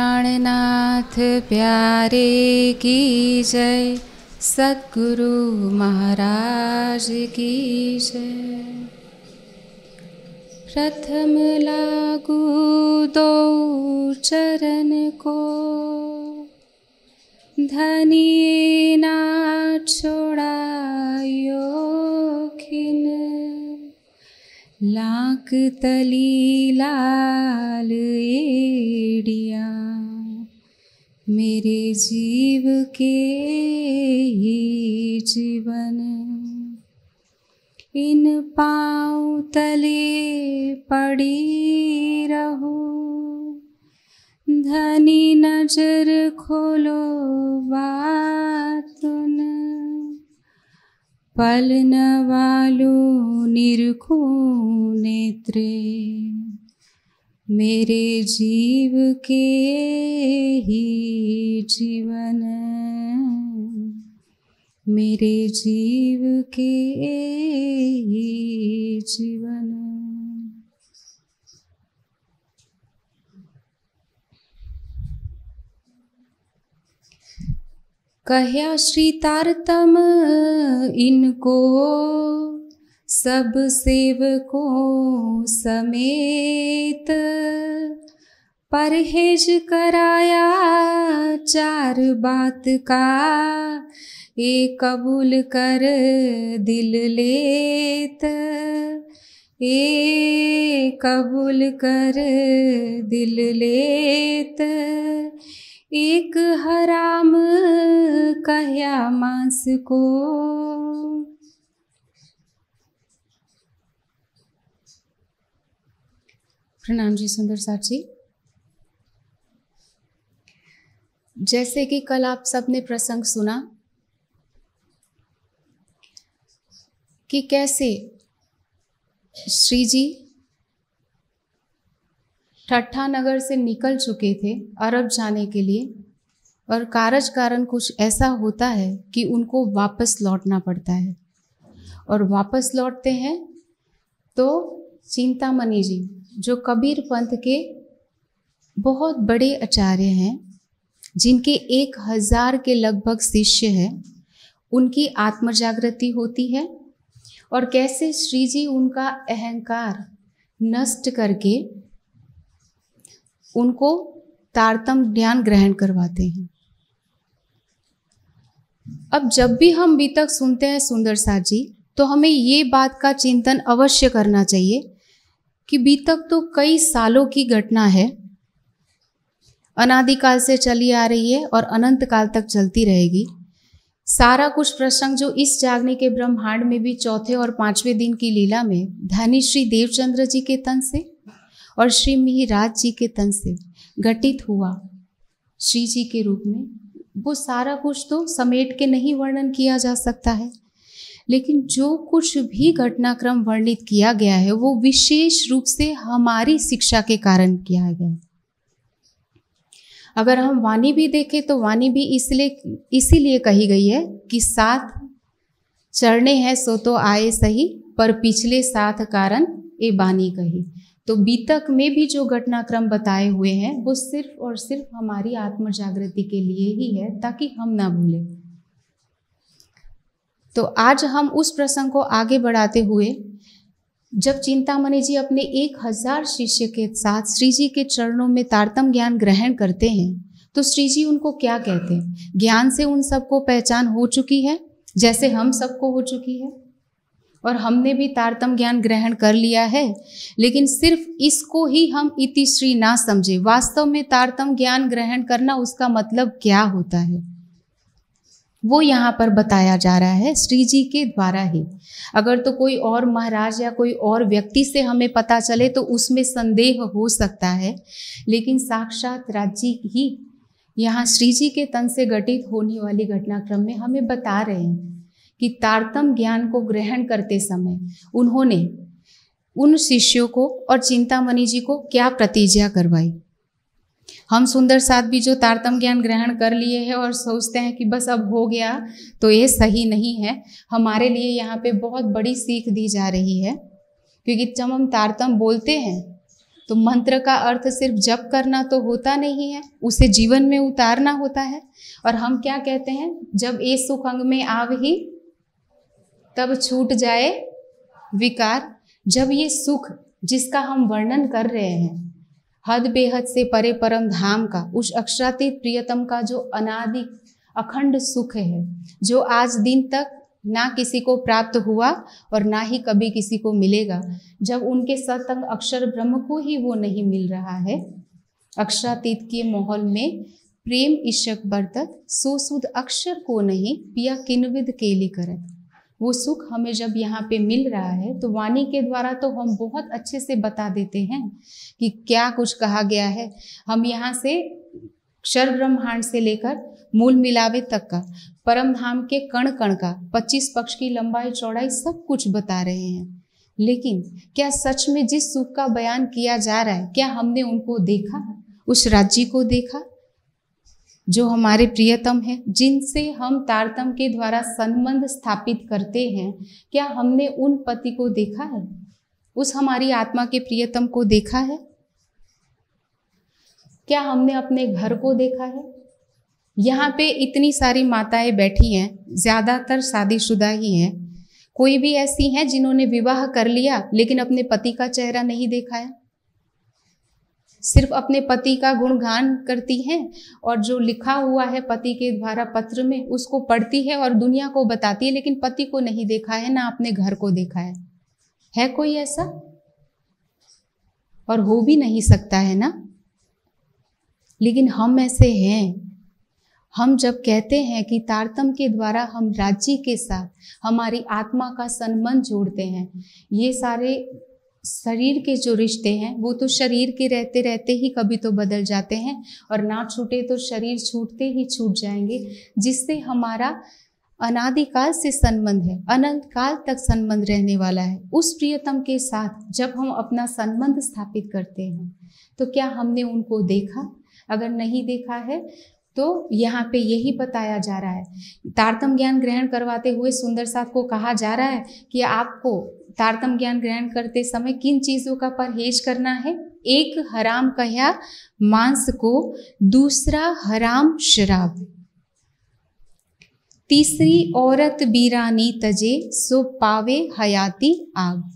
प्राणनाथ प्यारे की जय। सद्गुरु महाराज की जय। प्रथम लागू दो चरण को। धनी ना छोड़ायो खिन। लाख तली लाल एड़िया। मेरे जीव के ही जीवन। इन पाँव तले पड़ी रहो। धनी नज़र खोलो बातुन। पलन वालो निरखो नेत्रे। मेरे जीव के ही जीवन मेरे जीव के ही जीवन कहया श्री तारतम इनको सब सेवकों समेत परहेज कराया चार बात का ए कबूल कर दिल लेत। ए कबूल कर दिल लेत। एक हराम कहया मांस को प्रणाम जी, सुंदर जी। जैसे कि कल आप सबने प्रसंग सुना कि कैसे श्री जी ठट्ठा नगर से निकल चुके थे अरब जाने के लिए और कारज कारण कुछ ऐसा होता है कि उनको वापस लौटना पड़ता है। और वापस लौटते हैं तो चिंतामणि जी जो कबीर पंथ के बहुत बड़े आचार्य हैं, जिनके एक हज़ार के लगभग शिष्य हैं, उनकी आत्म जागृति होती है और कैसे श्री जी उनका अहंकार नष्ट करके उनको तारतम ज्ञान ग्रहण करवाते हैं। अब जब भी हम बीतक सुनते हैं सुंदर साह जी तो हमें ये बात का चिंतन अवश्य करना चाहिए कि बीतक तो कई सालों की घटना है। अनादिकाल से चली आ रही है और अनंत काल तक चलती रहेगी। सारा कुछ प्रसंग जो इस जागने के ब्रह्मांड में भी चौथे और पाँचवें दिन की लीला में धनी श्री देवचंद्र जी के तन से और श्री मिहिराज जी के तन से घटित हुआ। श्री जी के रूप में वो सारा कुछ तो समेट के नहीं वर्णन किया जा सकता है। लेकिन जो कुछ भी घटनाक्रम वर्णित किया गया है, वो विशेष रूप से हमारी शिक्षा के कारण किया गया है। अगर हम वाणी भी देखें तो वाणी भी इसलिए, इसीलिए कही गई है कि साथ चढ़ने हैं, सो तो आए सही, पर पिछले साथ कारण ए बानी कही। तो बीतक में भी जो घटनाक्रम बताए हुए हैं, वो सिर्फ़ और सिर्फ़ हमारी आत्म जागृति के लिए ही है, ताकि हम ना भूलें। तो आज हम उस प्रसंग को आगे बढ़ाते हुए, जब चिंतामणि जी अपने एक हज़ार शिष्य के साथ श्री जी के चरणों में तारतम ज्ञान ग्रहण करते हैं तो श्री जी उनको क्या कहते हैं? ज्ञान से उन सबको पहचान हो चुकी है, जैसे हम सबको हो चुकी है। और हमने भी तारतम ज्ञान ग्रहण कर लिया है, लेकिन सिर्फ़ इसको ही हम इतिश्री ना समझे। वास्तव में तारतम ज्ञान ग्रहण करना उसका मतलब क्या होता है? वो यहाँ पर बताया जा रहा है श्री जी के द्वारा ही। अगर तो कोई और महाराज या कोई और व्यक्ति से हमें पता चले तो उसमें संदेह हो सकता है, लेकिन साक्षात राज्य ही यहाँ श्री जी के तन से घटित होने वाली घटनाक्रम में हमें बता रहे हैं कि तारतम ज्ञान को ग्रहण करते समय उन्होंने उन शिष्यों को और चिंतामणि जी को क्या प्रतिज्ञा करवाई? हम सुंदर साथ भी जो तारतम ज्ञान ग्रहण कर लिए हैं और सोचते हैं कि बस अब हो गया तो ये सही नहीं है। हमारे लिए यहाँ पे बहुत बड़ी सीख दी जा रही है, क्योंकि जब हम तारतम बोलते हैं तो मंत्र का अर्थ सिर्फ़ जप करना तो होता नहीं है, उसे जीवन में उतारना होता है। और हम क्या कहते हैं, जब ये सुख अंग में आव ही तब छूट जाए विकार, जब ये सुख जिसका हम वर्णन कर रहे हैं हद बेहद से परे परम धाम का, उस अक्षरातीत प्रियतम का जो अनादि अखंड सुख है, जो आज दिन तक ना किसी को प्राप्त हुआ और ना ही कभी किसी को मिलेगा, जब उनके सतंग अक्षर ब्रह्म को ही वो नहीं मिल रहा है। अक्षरातीत के माहौल में प्रेम ईशक बरतत, सो सुध अक्षर को नहीं, पिया किनविद केली करत। वो सुख हमें जब यहाँ पे मिल रहा है तो वाणी के द्वारा तो हम बहुत अच्छे से बता देते हैं कि क्या कुछ कहा गया है। हम यहाँ से क्षर ब्रह्मांड से लेकर मूल मिलावे तक का परम धाम के कण कण का 25 पक्ष की लंबाई, चौड़ाई सब कुछ बता रहे हैं। लेकिन क्या सच में जिस सुख का बयान किया जा रहा है, क्या हमने उनको देखा? उस राज्य को देखा? जो हमारे प्रियतम है, जिनसे हम तारतम के द्वारा संबंध स्थापित करते हैं, क्या हमने उन पति को देखा है? उस हमारी आत्मा के प्रियतम को देखा है? क्या हमने अपने घर को देखा है? यहाँ पे इतनी सारी माताएँ बैठी हैं, ज़्यादातर शादीशुदा ही हैं। कोई भी ऐसी हैं जिन्होंने विवाह कर लिया, लेकिन अपने पति का चेहरा नहीं देखा है? सिर्फ़ अपने पति का गुणगान करती हैं और जो लिखा हुआ है पति के द्वारा पत्र में, उसको पढ़ती है और दुनिया को बताती है, लेकिन पति को नहीं देखा है, ना अपने घर को देखा है। है कोई ऐसा? और हो भी नहीं सकता है ना? लेकिन हम ऐसे हैं। हम जब कहते हैं कि तारतम के द्वारा हम राज्य के साथ, हमारी आत्मा का संबंध जोड़ते हैं, ये सारे शरीर के जो रिश्ते हैं, वो तो शरीर के रहते रहते ही कभी तो बदल जाते हैं और ना छूटे तो शरीर छूटते ही छूट जाएँगे, जिससे हमारा अनादिकाल से संबंध है अनंत काल तक संबंध रहने वाला है। उस प्रियतम के साथ जब हम अपना संबंध स्थापित करते हैं तो क्या हमने उनको देखा? अगर नहीं देखा है तो यहाँ पे यही बताया जा रहा है। तारतम ज्ञान ग्रहण करवाते हुए सुंदर साथ को कहा जा रहा है कि आपको तारतम ज्ञान ग्रहण करते समय किन चीज़ों का परहेज करना है? एक, हराम कहा मांस को, दूसरा, हराम शराब। तीसरी, औरत बीरानी तजे, सो पावे हयाती आग।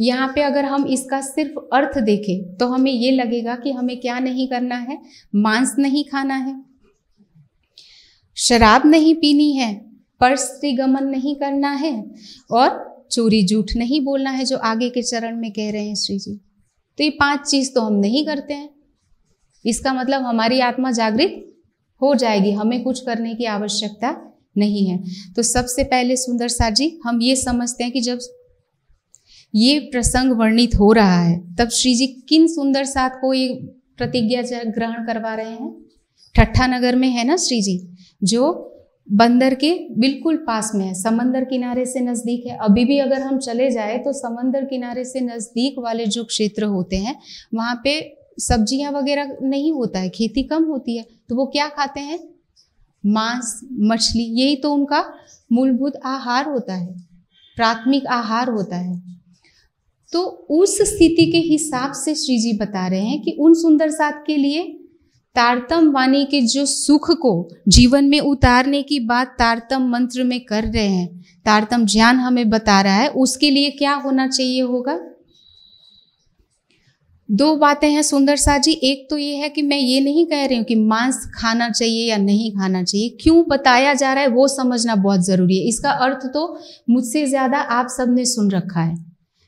यहाँ पे अगर हम इसका सिर्फ़ अर्थ देखें तो हमें ये लगेगा कि हमें क्या नहीं करना है? मांस नहीं खाना है। शराब नहीं पीनी है परस्त्रीगमन नहीं करना है। और चोरी झूठ नहीं बोलना है जो आगे के चरण में कह रहे हैं श्री जी। तो ये पाँच चीज़ तो हम नहीं करते हैं। इसका मतलब हमारी आत्मा जागृत हो जाएगी, हमें कुछ करने की आवश्यकता नहीं है। तो सबसे पहले सुंदर सा जी, हम ये समझते हैं कि जब ये प्रसंग वर्णित हो रहा है, तब श्री जी किन सुंदर साथ को ये प्रतिज्ञा ग्रहण करवा रहे हैं? ठट्ठा नगर में है ना श्री जी, जो बंदर के बिल्कुल पास में है, समंदर किनारे से नज़दीक है। अभी भी अगर हम चले जाए तो समंदर किनारे से नज़दीक वाले जो क्षेत्र होते हैं, वहाँ पे सब्ज़ियाँ वगैरह नहीं होता है, खेती कम होती है तो वो क्या खाते हैं? मांस, मछली, यही तो उनका मूलभूत आहार होता है, प्राथमिक आहार होता है। तो उस स्थिति के हिसाब से श्री जी बता रहे हैं कि उन सुंदर साथ के लिए तारतम वाणी के जो सुख को जीवन में उतारने की बात तारतम मंत्र में कर रहे हैं, तारतम ज्ञान हमें बता रहा है, उसके लिए क्या होना चाहिए होगा? दो बातें हैं सुंदर सा जी। एक तो ये है कि मैं ये नहीं कह रही हूँ कि मांस खाना चाहिए या नहीं खाना चाहिए। क्यों बताया जा रहा है वो समझना बहुत ज़रूरी है। इसका अर्थ तो मुझसे ज़्यादा आप सबने सुन रखा है।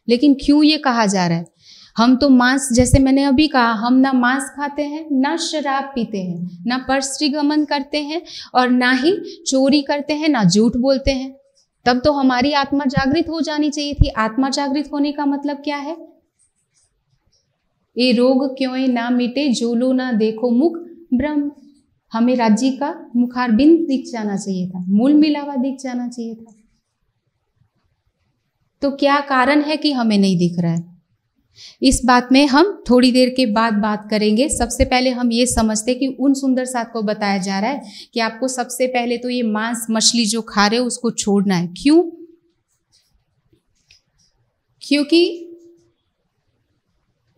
लेकिन क्यों ये कहा जा रहा है? हम तो मांस, जैसे मैंने अभी कहा, हम ना मांस खाते हैं, ना शराब पीते हैं, ना परस्त्रीगमन करते हैं और ना ही चोरी करते हैं, ना झूठ बोलते हैं। तब तो हमारी आत्मा जागृत हो जानी चाहिए थी। आत्मा जागृत होने का मतलब क्या है? ये रोग क्यों ना मिटे जोलो ना देखो मुख ब्रह्म हमें राज्य का मुखारबिंद दिख जाना चाहिए था, मूल मिलावा दिख जाना चाहिए था। तो क्या कारण है कि हमें नहीं दिख रहा है? इस बात में हम थोड़ी देर के बाद बात करेंगे। सबसे पहले हम ये समझते कि उन सुंदर साथ को बताया जा रहा है कि आपको सबसे पहले तो ये मांस मछली जो खा रहे हो, उसको छोड़ना है। क्यों? क्योंकि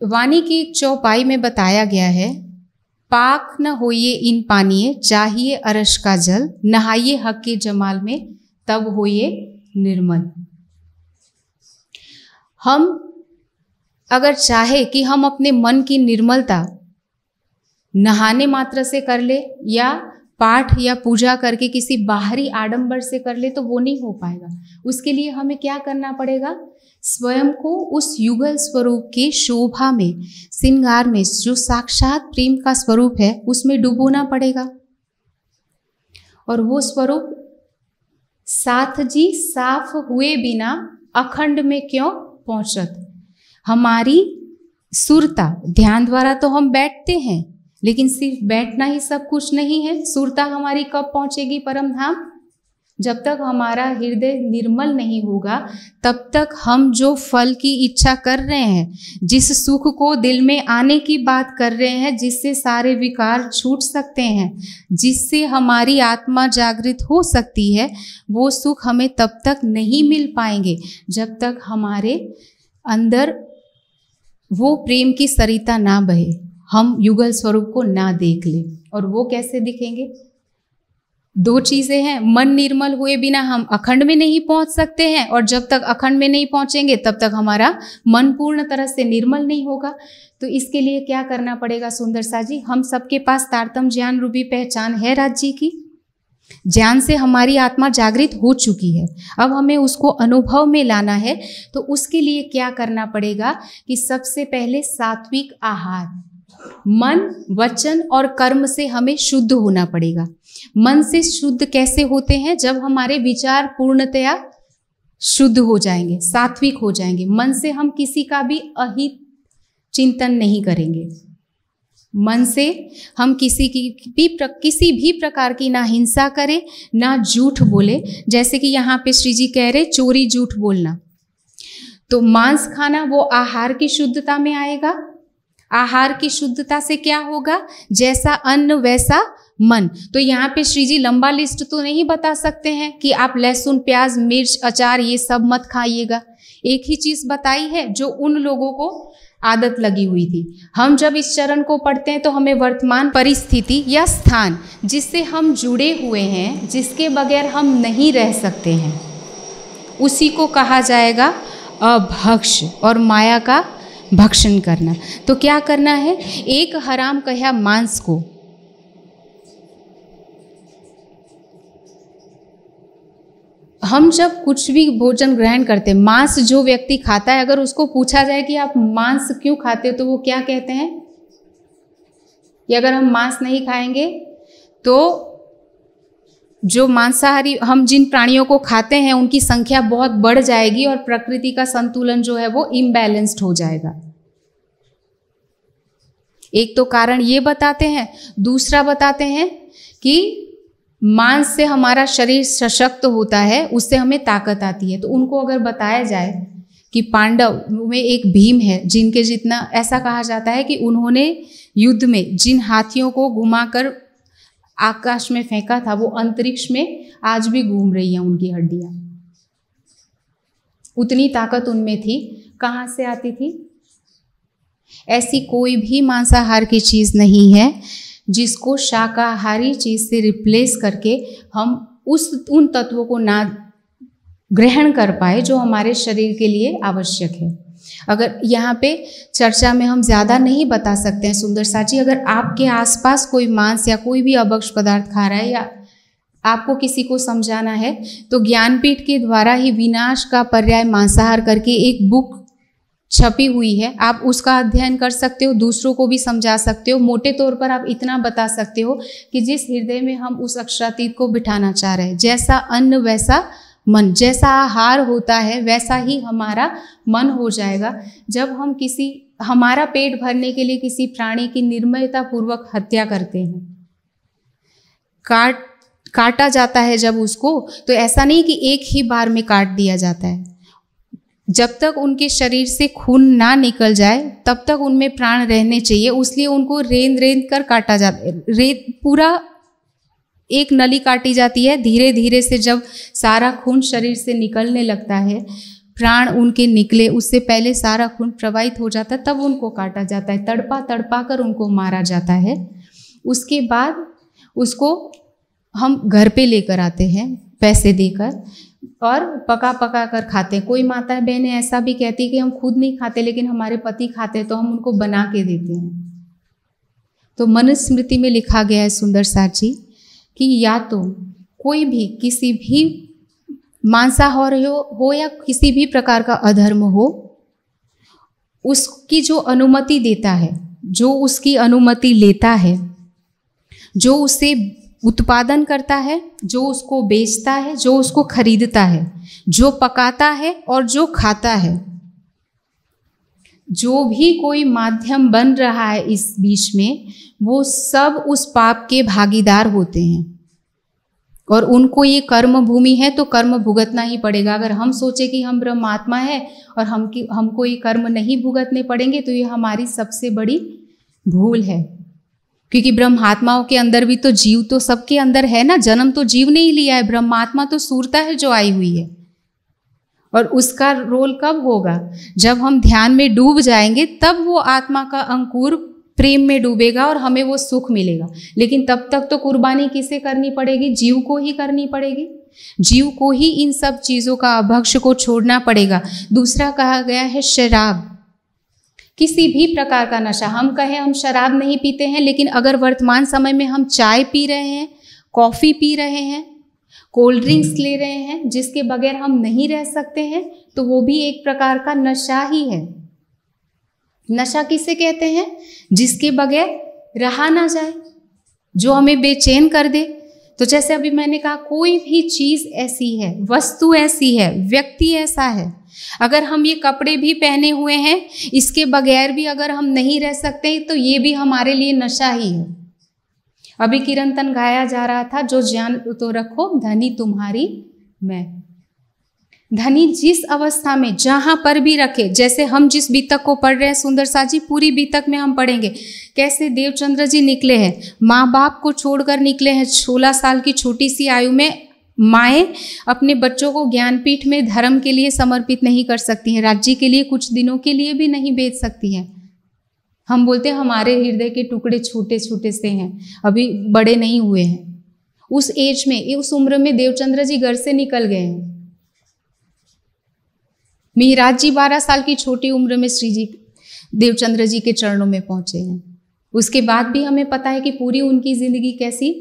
वाणी की चौपाई में बताया गया है, पाक न होइए इन पानिए चाहिए अरश का जल, नहाइए हक के जमाल में, तब होइए निर्मल। हम अगर चाहे कि हम अपने मन की निर्मलता नहाने मात्र से कर ले या पाठ या पूजा करके किसी बाहरी आडंबर से कर ले तो वो नहीं हो पाएगा। उसके लिए हमें क्या करना पड़ेगा? स्वयं को उस युगल स्वरूप के शोभा में श्रृंगार में, जो साक्षात प्रेम का स्वरूप है, उसमें डुबोना पड़ेगा। और वो स्वरूप साथ जी साफ़ हुए बिना अखंड में क्यों पहुंचत? हमारी सुरता, ध्यान द्वारा तो हम बैठते हैं, लेकिन सिर्फ़ बैठना ही सब कुछ नहीं है। सुरता हमारी कब पहुंचेगी परम धाम? जब तक हमारा हृदय निर्मल नहीं होगा, तब तक हम जो फल की इच्छा कर रहे हैं, जिस सुख को दिल में आने की बात कर रहे हैं, जिससे सारे विकार छूट सकते हैं, जिससे हमारी आत्मा जागृत हो सकती है, वो सुख हमें तब तक नहीं मिल पाएँगे, जब तक हमारे अंदर वो प्रेम की सरिता ना बहे, हम युगल स्वरूप को ना देख ले। और वो कैसे दिखेंगे? दो चीज़ें हैं, मन निर्मल हुए बिना हम अखंड में नहीं पहुँच सकते हैं, और जब तक अखंड में नहीं पहुँचेंगे, तब तक हमारा मन पूर्ण तरह से निर्मल नहीं होगा। तो इसके लिए क्या करना पड़ेगा सुंदर सा जी हम सबके पास तारतम ज्ञान रूपी पहचान है राज्य की। ज्ञान से हमारी आत्मा जागृत हो चुकी है। अब हमें उसको अनुभव में लाना है तो उसके लिए क्या करना पड़ेगा कि सबसे पहले सात्विक आहार, मन, वचन और कर्म से हमें शुद्ध होना पड़ेगा। मन से शुद्ध कैसे होते हैं? जब हमारे विचार पूर्णतया शुद्ध हो जाएँगे, सात्विक हो जाएँगे। मन से हम किसी का भी अहित चिंतन नहीं करेंगे। मन से हम किसी की भी प्र, किसी भी प्रकार की ना हिंसा करें ना झूठ बोले। जैसे कि यहाँ पे श्री जी कह रहे चोरी झूठ बोलना। तो मांस खाना वो आहार की शुद्धता में आएगा। आहार की शुद्धता से क्या होगा? जैसा अन्न वैसा मन। तो यहाँ पे श्री जी लंबा लिस्ट तो नहीं बता सकते हैं कि आप लहसुन प्याज मिर्च अचार ये सब मत खाइएगा। एक ही चीज़ बताई है जो उन लोगों को आदत लगी हुई थी। हम जब इस चरण को पढ़ते हैं तो हमें वर्तमान परिस्थिति या स्थान जिससे हम जुड़े हुए हैं, जिसके बगैर हम नहीं रह सकते हैं, उसी को कहा जाएगा अभक्ष और माया का भक्षण करना। तो क्या करना है? एक हराम कहा मांस को हम जब कुछ भी भोजन ग्रहण करते हैं, मांस जो व्यक्ति खाता है, अगर उसको पूछा जाए कि आप मांस क्यों खाते हो तो वो क्या कहते हैं? कि अगर हम मांस नहीं खाएँगे तो जो मांसाहारी, हम जिन प्राणियों को खाते हैं, उनकी संख्या बहुत बढ़ जाएगी और प्रकृति का संतुलन जो है वो इम्बैलेंस्ड हो जाएगा। एक तो कारण ये बताते हैं, दूसरा बताते हैं कि मांस से हमारा शरीर सशक्त होता है, उससे हमें ताकत आती है। तो उनको अगर बताया जाए कि पांडव में एक भीम है, जिनके जितना, ऐसा कहा जाता है कि उन्होंने युद्ध में जिन हाथियों को घुमाकर आकाश में फेंका था, वो अंतरिक्ष में आज भी घूम रही हैं उनकी हड्डियाँ। उतनी ताकत उनमें थी। कहाँ से आती थी? ऐसी कोई भी मांसाहार की चीज़ नहीं है। जिसको शाकाहारी चीज़ से रिप्लेस करके हम उस, उन तत्वों को ना ग्रहण कर पाए जो हमारे शरीर के लिए आवश्यक है। अगर यहाँ पे चर्चा में हम ज़्यादा नहीं बता सकते हैं, सुंदर साची, अगर आपके आसपास कोई मांस या कोई भी अभक्ष पदार्थ खा रहा है या आपको किसी को समझाना है तो ज्ञानपीठ के द्वारा ही विनाश का पर्याय मांसाहार करके एक बुक छपी हुई है। आप उसका अध्ययन कर सकते हो, दूसरों को भी समझा सकते हो। मोटे तौर पर आप इतना बता सकते हो कि जिस हृदय में हम उस अक्षरातीत को बिठाना चाह रहे हैं, जैसा अन्न, वैसा मन, जैसा आहार होता है, वैसा ही हमारा मन हो जाएगा। जब हम किसी, हमारा पेट भरने के लिए किसी प्राणी की निर्मयता पूर्वक हत्या करते हैं, काट, काटा जाता है जब उसको तो ऐसा नहीं कि एक ही बार में काट दिया जाता है। जब तक उनके शरीर से खून ना निकल जाए, तब तक उनमें प्राण रहने चाहिए, उसलिए उनको रेंद रेंद कर काटा जाता है रेत पूरा एक नली काटी जाती है, धीरे धीरे से जब सारा खून शरीर से निकलने लगता है, प्राण उनके निकले, उससे पहले सारा खून प्रवाहित हो जाता है, तब उनको काटा जाता है, तड़पा तड़पा कर उनको मारा जाता है। उसके बाद उसको हम घर पे लेकर आते हैं, पैसे देकर। और पका पका कर खाते। हैं कोई माता बहनें ऐसा भी कहती है कि हम खुद नहीं खाते लेकिन हमारे पति खाते हैं तो हम उनको बना के देते हैं। तो मनुस्मृति में लिखा गया है सुंदर साची कि या तो कोई भी किसी भी मांसाहार हो, हो या किसी भी प्रकार का अधर्म हो उसकी जो अनुमति देता है जो उसकी अनुमति लेता है जो उसे उत्पादन करता है, जो उसको बेचता है, जो उसको खरीदता है, जो पकाता है और जो खाता है। जो भी कोई माध्यम बन रहा है इस बीच में, वो सब उस पाप के भागीदार होते हैं। और उनको ये कर्म भूमि है तो कर्म भुगतना ही पड़ेगा। अगर हम सोचे कि हम ब्रह्मात्मा है और हम हमको ये कर्म नहीं भुगतने पड़ेंगे तो ये हमारी सबसे बड़ी भूल है। क्योंकि ब्रह्मात्माओं के अंदर भी तो जीव तो सबके अंदर है ना? जन्म तो जीव ने ही लिया है। ब्रह्मात्मा तो सूरता है जो आई हुई है। और उसका रोल कब होगा? जब हम ध्यान में डूब जाएँगे, तब वो आत्मा का अंकुर प्रेम में डूबेगा और हमें वो सुख मिलेगा। लेकिन तब तक तो कुर्बानी किसे करनी पड़ेगी? जीव को ही करनी पड़ेगी। जीव को ही इन सब चीज़ों का अभक्ष को छोड़ना पड़ेगा। दूसरा कहा गया है शराब। किसी भी प्रकार का नशा। हम कहें, हम शराब नहीं पीते हैं, लेकिन अगर वर्तमान समय में हम चाय पी रहे हैं, कॉफ़ी पी रहे हैं, कोल्ड ड्रिंक्स ले रहे हैं, जिसके बगैर हम नहीं रह सकते हैं तो वो भी एक प्रकार का नशा ही है। नशा किसे कहते हैं? जिसके बगैर रहा ना जाए, जो हमें बेचैन कर दे। तो जैसे अभी मैंने कहा, कोई भी चीज़ ऐसी है, वस्तु ऐसी है, व्यक्ति ऐसा है अगर हम ये कपड़े भी पहने हुए हैं, इसके बगैर भी अगर हम नहीं रह सकते तो ये भी हमारे लिए नशा ही है। अभी किरंतन गाया जा रहा था, जो ज्ञान तो रखो, धनी तुम्हारी मैं। धनी जिस अवस्था में, जहाँ पर भी रखे, जैसे हम जिस बीतक को पढ़ रहे हैं, सुंदर सा जी, पूरी बीतक में हम पढ़ेंगे, कैसे देवचंद्र जी निकले हैं? माँ बाप को छोड़कर निकले हैं, सोलह साल की छोटी सी आयु में माए अपने बच्चों को ज्ञानपीठ में धर्म के लिए समर्पित नहीं कर सकती हैं, राज्य के लिए कुछ दिनों के लिए भी नहीं बेच सकती हैं। हम बोलते हैं, हमारे हृदय के टुकड़े छोटे छोटे से हैं, अभी बड़े नहीं हुए हैं। उस एज में, उस उम्र में देवचंद्र जी घर से निकल गए हैं। मिहराज जी बारह साल की छोटी उम्र में श्री जी, देवचंद्र जी के चरणों में पहुँचे हैं। उसके बाद भी हमें पता है कि पूरी उनकी ज़िंदगी कैसी?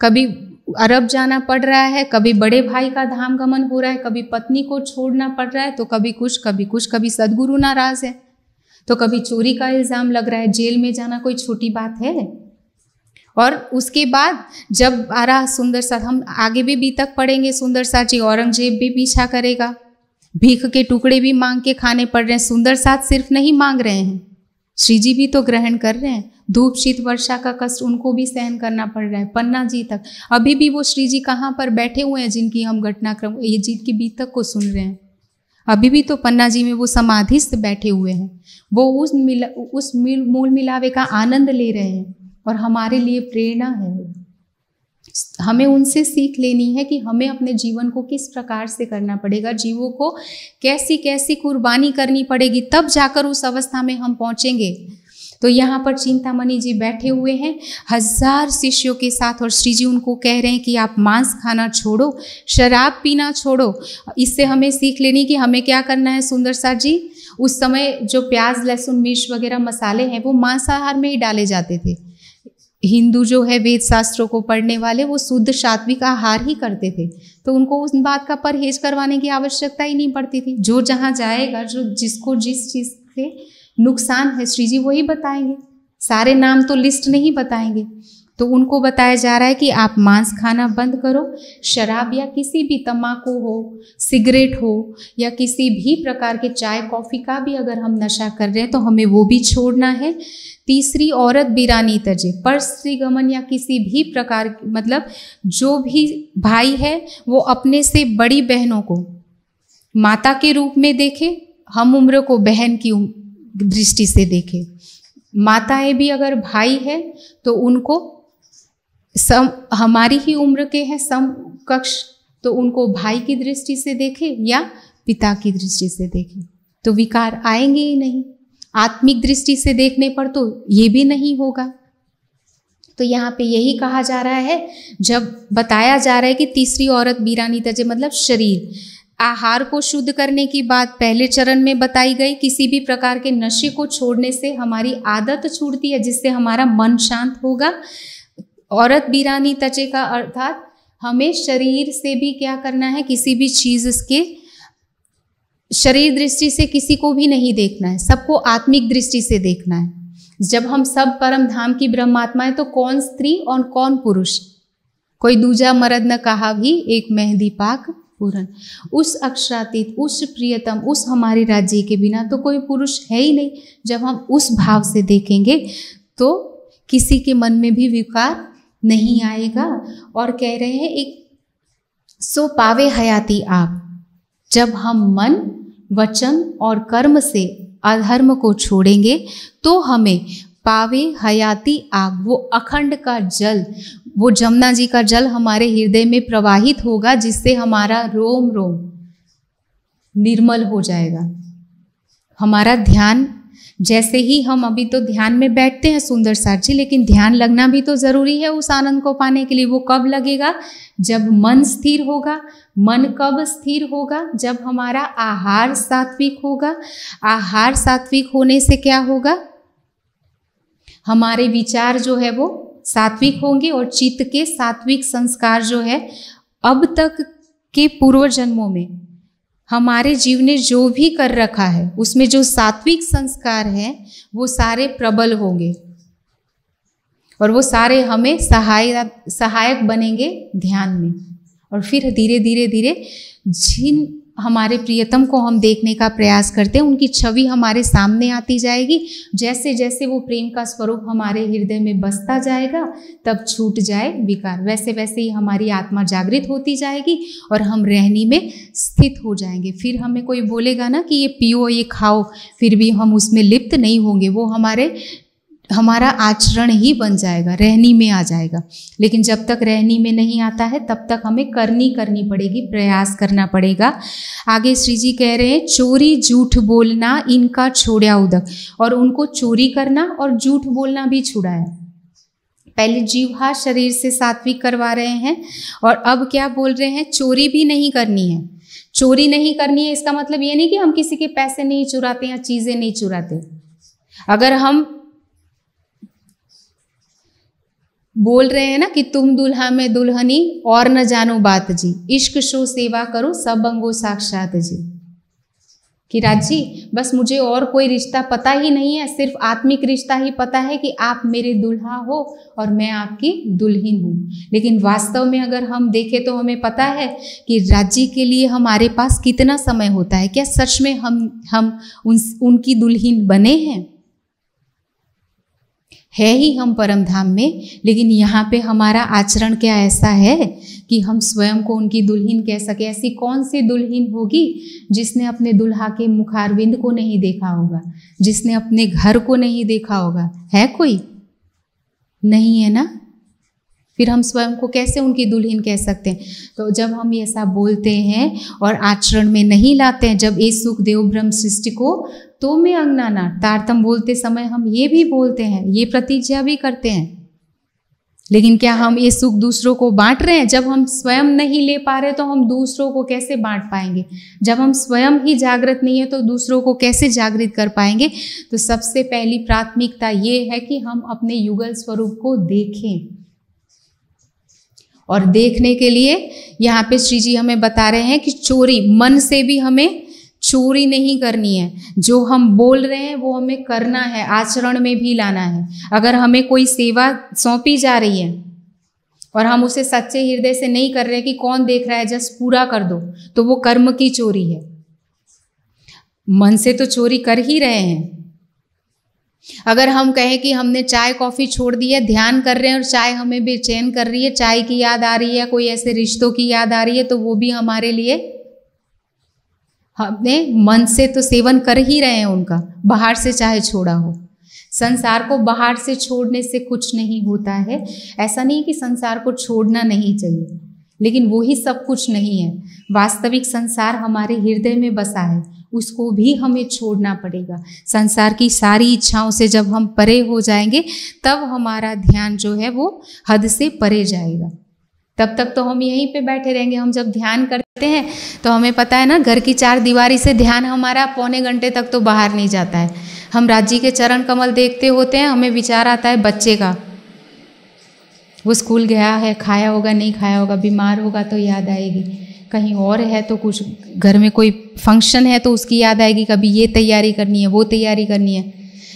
कभी अरब जाना पड़ रहा है, कभी बड़े भाई का धाम गमन हो रहा है, कभी पत्नी को छोड़ना पड़ रहा है तो कभी कुछ कभी कुछ, कभी सदगुरु नाराज़ है। तो कभी चोरी का इल्ज़ाम लग रहा है, जेल में जाना कोई छोटी बात है? और उसके बाद जब आ रहा सुंदर सा, हम आगे भी बी तक पढ़ेंगे, सुंदर सा जी औरंगज़ेब भी पीछा करेगा। भीख के टुकड़े भी मांग के खाने पड़ रहे हैं, सुंदर साथ सिर्फ़ नहीं मांग रहे हैं श्री जी भी तो ग्रहण कर रहे हैं। धूप शीत वर्षा का कष्ट उनको भी सहन करना पड़ रहा है। पन्ना जी तक। अभी भी वो श्री जी कहाँ पर बैठे हुए हैं जिनकी हम घटनाक्रम ये जीत की बीत तक को सुन रहे हैं? अभी भी तो पन्ना जी में वो समाधिस्थ बैठे हुए हैं। वो उस मिला उस मिल, मूल मिलावे का आनंद ले रहे हैं और हमारे लिए प्रेरणा है। हमें उनसे सीख लेनी है कि हमें अपने जीवन को किस प्रकार से करना पड़ेगा। जीवों को कैसी कैसी कुर्बानी करनी पड़ेगी तब जाकर उस अवस्था में हम पहुँचेंगे। तो यहाँ पर चिंतामणि जी बैठे हुए हैं। हज़ार शिष्यों के साथ और श्री जी उनको कह रहे हैं कि आप मांस खाना छोड़ो, शराब पीना छोड़ो। इससे हमें सीख लेनी कि हमें क्या करना है सुंदर सा जी। उस समय जो प्याज, लहसुन, मिर्च वगैरह मसाले हैं, वो मांसाहार में ही डाले जाते थे। हिंदू जो है वेद शास्त्रों को पढ़ने वाले, वो शुद्ध सात्विक आहार ही करते थे। तो उनको उस बात का परहेज करवाने की आवश्यकता ही नहीं पड़ती थी। जो जहाँ जाएगा, जो जिसको जिस चीज़ से नुकसान है श्री जी वही बताएँगे। सारे नाम तो लिस्ट नहीं बताएँगे। तो उनको बताया जा रहा है कि आप मांस खाना बंद करो, शराब या किसी भी तम्बाकू हो, सिगरेट हो, या किसी भी प्रकार के चाय, कॉफ़ी का भी अगर हम नशा कर रहे हैं तो हमें वो भी छोड़ना है। तीसरी औरत बिरानी तजे पर गमन या किसी भी प्रकार मतलब जो भी भाई है, वो अपने से बड़ी बहनों को, माता के रूप में देखे, हम उम्र को बहन की दृष्टि से देखे। माताएँ भी अगर भाई है तो उनको सम, हमारी ही उम्र के हैं, समकक्ष तो उनको भाई की दृष्टि से देखे या पिता की दृष्टि से देखें। तो विकार आएँगे ही नहीं। आत्मिक दृष्टि से देखने पर तो ये भी नहीं होगा। तो यहाँ पे यही कहा जा रहा है, जब बताया जा रहा है कि तीसरी औरत बीरानी तजे मतलब शरीर आहार को शुद्ध करने की बात पहले चरण में बताई गई। किसी भी प्रकार के नशे को छोड़ने से हमारी आदत छूटती है, जिससे हमारा मन शांत होगा। औरत बीरानी तचे का अर्थात हमें शरीर से भी क्या करना है, किसी भी चीज़ के शरीर दृष्टि से किसी को भी नहीं देखना है, सबको आत्मिक दृष्टि से देखना है। जब हम सब परम धाम की ब्रह्मात्मा है तो कौन स्त्री और कौन पुरुष? कोई दूजा मर्द न कहा भी, एक मेहंदी पाक। पूरन। उस अक्षरातीत, उस प्रियतम, उस हमारे राज्य के बिना तो कोई पुरुष है ही नहीं। जब हम उस भाव से देखेंगे तो किसी के मन में भी विकार नहीं आएगा और कह रहे हैं एक सो पावे हयाती आप। जब हम मन, वचन और कर्म से अधर्म को छोड़ेंगे तो हमें पावे हयाती आग वो अखंड का जल वो जमुना जी का जल हमारे हृदय में प्रवाहित होगा, जिससे हमारा रोम रोम निर्मल हो जाएगा। हमारा ध्यान, जैसे ही हम अभी तो ध्यान में बैठते हैं, सुंदर सार जी, लेकिन ध्यान लगना भी तो ज़रूरी है उस आनंद को पाने के लिए। वो कब लगेगा? जब मन स्थिर होगा, मन कब स्थिर होगा? जब हमारा आहार सात्विक होगा। आहार सात्विक होने से क्या होगा? हमारे विचार जो है वो सात्विक होंगे और चित्त के सात्विक संस्कार जो है, अब तक के पूर्व जन्मों में, हमारे जीव ने जो भी कर रखा है, उसमें जो सात्विक संस्कार हैं, वो सारे प्रबल होंगे। और वो सारे हमें सहाय, सहायक बनेंगे ध्यान में। और फिर धीरे धीरे धीरे, जिन हमारे प्रियतम को हम देखने का प्रयास करते हैं। उनकी छवि हमारे सामने आती जाएगी। जैसे जैसे वो प्रेम का स्वरूप हमारे हृदय में बसता जाएगा, तब छूट जाए विकार। वैसे वैसे ही हमारी आत्मा जागृत होती जाएगी और हम रहनी में स्थित हो जाएँगे। फिर हमें कोई बोलेगा ना कि ये पियो, ये खाओ, फिर भी हम उसमें लिप्त नहीं होंगे। वो हमारे हमारा आचरण ही बन जाएगा, रहनी में आ जाएगा। लेकिन जब तक रहनी में नहीं आता है, तब तक हमें करनी करनी पड़ेगी, प्रयास करना पड़ेगा। आगे श्री जी कह रहे हैं, चोरी झूठ बोलना इनका छोड़ा उदक और उनको चोरी करना और झूठ बोलना भी छुड़ाया पहले जीवहा शरीर से सात्विक करवा रहे हैं और अब क्या बोल रहे हैं? चोरी भी नहीं करनी है। चोरी नहीं करनी है, इसका मतलब ये नहीं कि हम किसी के पैसे नहीं चुराते या चीज़ें नहीं चुराते। अगर हम बोल रहे हैं ना कि तुम दुल्हा में दुल्हनी और न जानो बात जी। इश्क शो सेवा करो, सब अंगो साक्षात जी। कि राज बस मुझे और कोई रिश्ता पता ही नहीं है, सिर्फ़ आत्मिक रिश्ता ही पता है कि आप मेरे दुल्हा हो और मैं आपकी दुल्हन हूँ। लेकिन वास्तव में अगर हम देखें तो हमें पता है कि राज्य के लिए हमारे पास कितना समय होता है। क्या सच में हम हम उन, उनकी दुल्हन बने हैं? है ही हम परम धाम में, लेकिन यहाँ पे हमारा आचरण क्या ऐसा है कि हम स्वयं को उनकी दुल्हीन कह सके? ऐसी कौन सी दुल्हीन होगी जिसने अपने दुल्हा के मुखारविंद को नहीं देखा होगा? जिसने अपने घर को नहीं देखा होगा? है कोई? नहीं है ना? फिर हम स्वयं को कैसे उनकी दुल्हन कह सकते हैं? तो जब हम ये ऐसा बोलते हैं और आचरण में नहीं लाते हैं, जब ये सुख ब्रह्म सृष्टि को तो मैं अंगनाना तारतम बोलते समय हम ये भी बोलते हैं, ये प्रतिज्ञा भी करते हैं। लेकिन क्या हम ये सुख दूसरों को बांट रहे हैं? जब हम स्वयं नहीं ले पा रहे तो हम दूसरों को कैसे बांट पाएँगे? जब हम स्वयं ही जागृत नहीं है तो दूसरों को कैसे जागृत कर पाएँगे? तो सबसे पहली प्राथमिकता ये है कि हम अपने युगल स्वरूप को देखें। और देखने के लिए यहाँ पे श्री जी हमें बता रहे हैं कि चोरी, मन से भी हमें चोरी नहीं करनी है। जो हम बोल रहे हैं, वो हमें करना है, आचरण में भी लाना है। अगर हमें कोई सेवा सौंपी जा रही है और हम उसे सच्चे हृदय से नहीं कर रहे कि कौन देख रहा है, जस्ट पूरा कर दो तो वो कर्म की चोरी है। मन से तो चोरी कर ही रहे हैं। अगर हम कहें कि हमने चाय कॉफ़ी छोड़ दी है, ध्यान कर रहे हैं और चाय हमें बेचैन कर रही है, चाय की याद आ रही है कोई ऐसे रिश्तों की याद आ रही है तो वो भी हमारे लिए हमने मन से तो सेवन कर ही रहे हैं उनका, बाहर से चाहे छोड़ा हो। संसार को बाहर से छोड़ने से कुछ नहीं होता है। ऐसा नहीं कि संसार को छोड़ना नहीं चाहिए, लेकिन वही सब कुछ नहीं है। वास्तविक संसार हमारे हृदय में बसा है। उसको भी हमें छोड़ना पड़ेगा। संसार की सारी इच्छाओं से जब हम परे हो जाएँगे, तब हमारा ध्यान जो है वो हद से परे जाएगा। तब तक तो हम यहीं पे बैठे रहेंगे। हम जब ध्यान करते हैं तो हमें पता है ना, घर की चार दीवारी से ध्यान हमारा पौने घंटे तक तो बाहर नहीं जाता है। हम राज्य के चरण कमल देखते होते हैं, हमें विचार आता है बच्चे का। वो स्कूल गया है, खाया होगा, नहीं खाया होगा, बीमार होगा तो याद आएगी। कहीं और है तो कुछ घर में कोई फ़ंक्शन है तो उसकी याद आएगी, कभी ये तैयारी करनी है, वो तैयारी करनी है।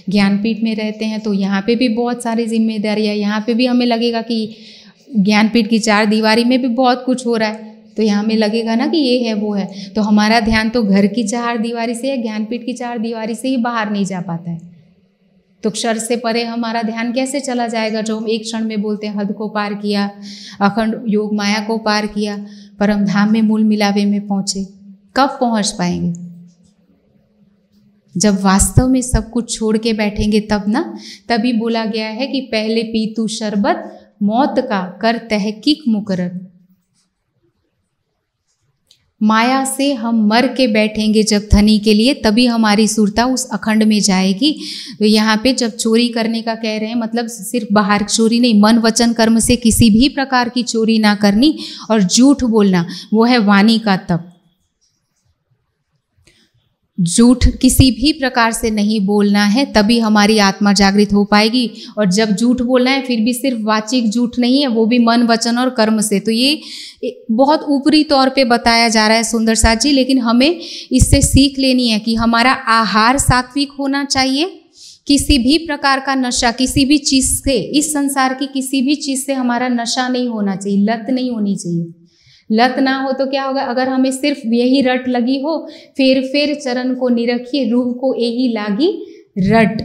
ज्ञानपीठ में रहते हैं तो यहाँ पे भी बहुत सारी जिम्मेदारियाँ यहाँ पे भी हमें लगेगा कि ज्ञानपीठ की चार दीवारी में भी बहुत कुछ हो रहा है। तो यहाँ में लगेगा ना कि ये है, वो है। तो हमारा ध्यान तो घर की चार दीवारी से या ज्ञानपीठ की चार दीवारी से ही बाहर नहीं जा पाता है। तो क्षर से परे हमारा ध्यान कैसे चला जाएगा जो हम एक क्षण में बोलते हैं, हद को पार किया, अखंड योग माया को पार किया। परम धाम में मूल मिलावे में पहुँचे, कब पहुँच पाएँगे? जब वास्तव में सब कुछ छोड़ के बैठेंगे तब ना? तभी बोला गया है कि पहले पी तू शरबत, मौत का कर तहकीक मुकरर। माया से हम मर के बैठेंगे जब धनी के लिए, तभी हमारी सुरता उस अखंड में जाएगी। तो यहाँ पे जब चोरी करने का कह रहे हैं मतलब सिर्फ़ बाहर चोरी नहीं, मन वचन कर्म से किसी भी प्रकार की चोरी ना करनी और झूठ बोलना, वो है वाणी का तप। झूठ किसी भी प्रकार से नहीं बोलना है, तभी हमारी आत्मा जागृत हो पाएगी। और जब झूठ बोलना है, फिर भी सिर्फ़ वाचिक झूठ नहीं है, वो भी मन, वचन और कर्म से। तो ये बहुत ऊपरी तौर पे बताया जा रहा है सुंदर साथ जी, लेकिन हमें इससे सीख लेनी है कि हमारा आहार सात्विक होना चाहिए। किसी भी प्रकार का नशा, किसी भी चीज़ से, इस संसार की किसी भी चीज़ से हमारा नशा नहीं होना चाहिए, लत नहीं होनी चाहिए। लत ना हो तो क्या होगा? अगर हमें सिर्फ़ यही रट लगी हो, फिर फिर चरण को निरखिए, रूह को यही लागी रट।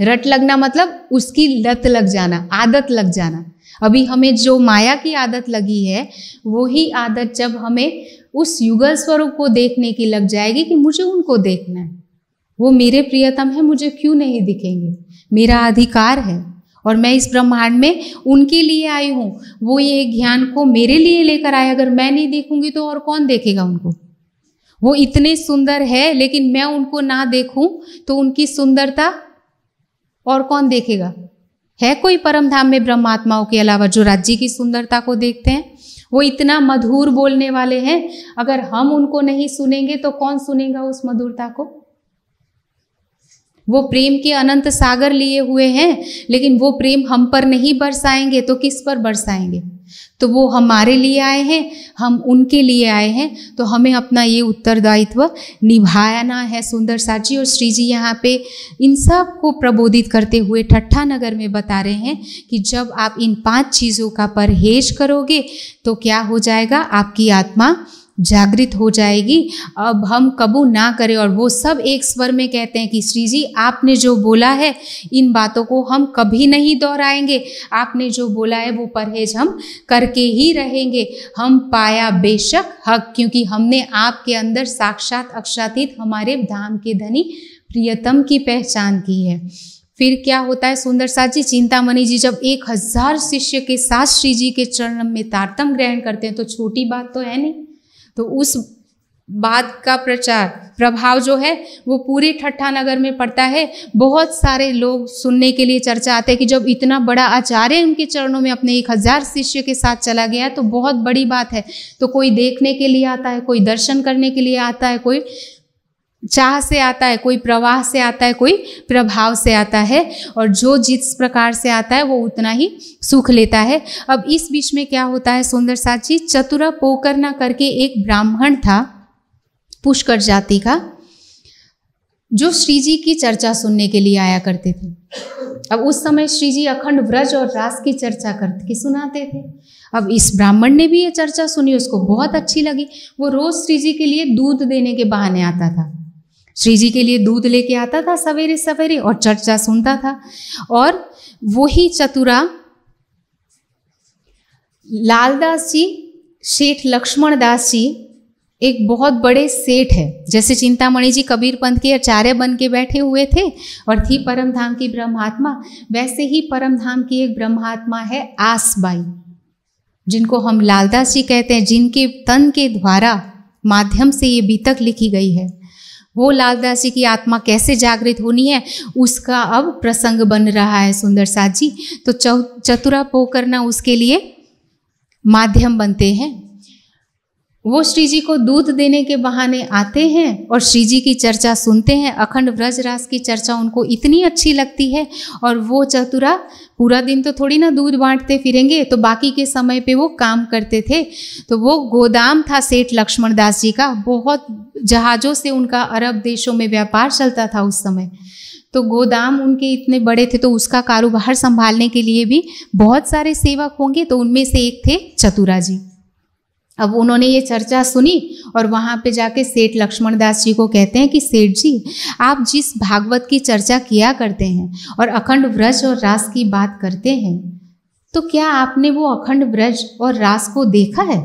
रट लगना मतलब उसकी लत लग जाना, आदत लग जाना। अभी हमें जो माया की आदत लगी है, वही आदत जब हमें उस युगल स्वरूप को देखने की लग जाएगी कि मुझे उनको देखना है। वो मेरे प्रियतम है, मुझे क्यों नहीं दिखेंगे? मेरा अधिकार है। और मैं इस ब्रह्मांड में उनके लिए आई हूँ। वो ये ज्ञान को मेरे लिए लेकर आए। अगर मैं नहीं देखूँगी तो और कौन देखेगा उनको? वो इतने सुंदर है, लेकिन मैं उनको ना देखूँ तो उनकी सुंदरता और कौन देखेगा? है कोई परम धाम में ब्रह्मात्माओं के अलावा जो राज्य की सुंदरता को देखते हैं? वो इतना मधुर बोलने वाले हैं। अगर हम उनको नहीं सुनेंगे तो कौन सुनेगा उस मधुरता को? वो प्रेम के अनंत सागर लिए हुए हैं, लेकिन वो प्रेम हम पर नहीं बरसाएँगे तो किस पर बरसाएँगे? तो वो हमारे लिए आए हैं, हम उनके लिए आए हैं तो हमें अपना ये उत्तरदायित्व निभाना है सुंदर साची और श्री जी यहाँ पे इन सबको प्रबोधित करते हुए ठट्ठा नगर में बता रहे हैं कि जब आप इन पाँच चीज़ों का परहेज करोगे तो क्या हो जाएगा? आपकी आत्मा जागृत हो जाएगी। अब हम कबू ना करें और वो सब एक स्वर में कहते हैं कि, श्री जी, आपने जो बोला है, इन बातों को हम कभी नहीं दोहराएँगे। आपने जो बोला है, वो परहेज हम करके ही रहेंगे। हम पाया बेशक हक, क्योंकि हमने आपके अंदर साक्षात अक्षातीत हमारे धाम के धनी प्रियतम की पहचान की है। फिर क्या होता है, सुंदर साथ जी, चिंतामणि जी, जब एक हज़ार शिष्य के साथ श्री जी के चरण में तारतम ग्रहण करते हैं तो छोटी बात तो है नहीं। तो उस बात का प्रचार, प्रभाव जो है, वो पूरे ठट्ठा नगर में पड़ता है। बहुत सारे लोग सुनने के लिए चर्चा आते हैं कि जब इतना बड़ा आचार्य उनके चरणों में अपने एक हज़ार शिष्य के साथ चला गया तो बहुत बड़ी बात है। तो कोई देखने के लिए आता है, कोई दर्शन करने के लिए आता है, कोई चाह से आता है, कोई प्रवाह से आता है, कोई प्रभाव से आता है और जो जिस प्रकार से आता है वो उतना ही सुख लेता है। अब इस बीच में क्या होता है सुंदर साची चतुरा पोकरना करके एक ब्राह्मण था, पुष्कर जाति का, जो श्री जी की चर्चा सुनने के लिए आया करते थे। अब उस समय श्री जी अखंड व्रज और रास की चर्चा करके सुनाते थे। अब इस ब्राह्मण ने भी ये चर्चा सुनी, उसको बहुत अच्छी लगी। वो रोज श्री जी के लिए दूध देने के बहाने आता था। श्री जी के लिए दूध लेके आता था सवेरे सवेरे और चर्चा सुनता था। और वही चतुरा, लालदास जी, शेठ लक्ष्मण दास जी, एक बहुत बड़े सेठ है। जैसे चिंतामणि जी कबीर पंथ के आचार्य बन के बैठे हुए थे और थी परम धाम की ब्रह्मात्मा, वैसे ही परम धाम की एक ब्रह्मात्मा है आसबाई, जिनको हम लालदास जी कहते हैं, जिनके तन के द्वारा माध्यम से ये बीतक लिखी गई है। वो लालदास जी की आत्मा कैसे जागृत होनी है, उसका अब प्रसंग बन रहा है सुंदर साथ जी। तो चतुरा पो करना उसके लिए माध्यम बनते हैं। वो श्री जी को दूध देने के बहाने आते हैं और श्री जी की चर्चा सुनते हैं। अखंड व्रज रास की चर्चा उनको इतनी अच्छी लगती है और वो चतुरा, पूरा दिन तो थोड़ी ना दूध बांटते फिरेंगे तो बाकी के समय पे वो काम करते थे। तो वो गोदाम था सेठ लक्ष्मण दास जी का। बहुत जहाज़ों से उनका अरब देशों में व्यापार चलता था उस समय। तो गोदाम उनके इतने बड़े थे तो उसका कारोबार संभालने के लिए भी बहुत सारे सेवक होंगे तो उनमें से एक थे चतुरा जी। अब उन्होंने ये चर्चा सुनी और वहाँ पे जाके सेठ लक्ष्मण दास जी को कहते हैं कि सेठ जी, आप जिस भागवत की चर्चा किया करते हैं और अखंड व्रज और रास की बात करते हैं तो क्या आपने वो अखंड व्रज और रास को देखा है?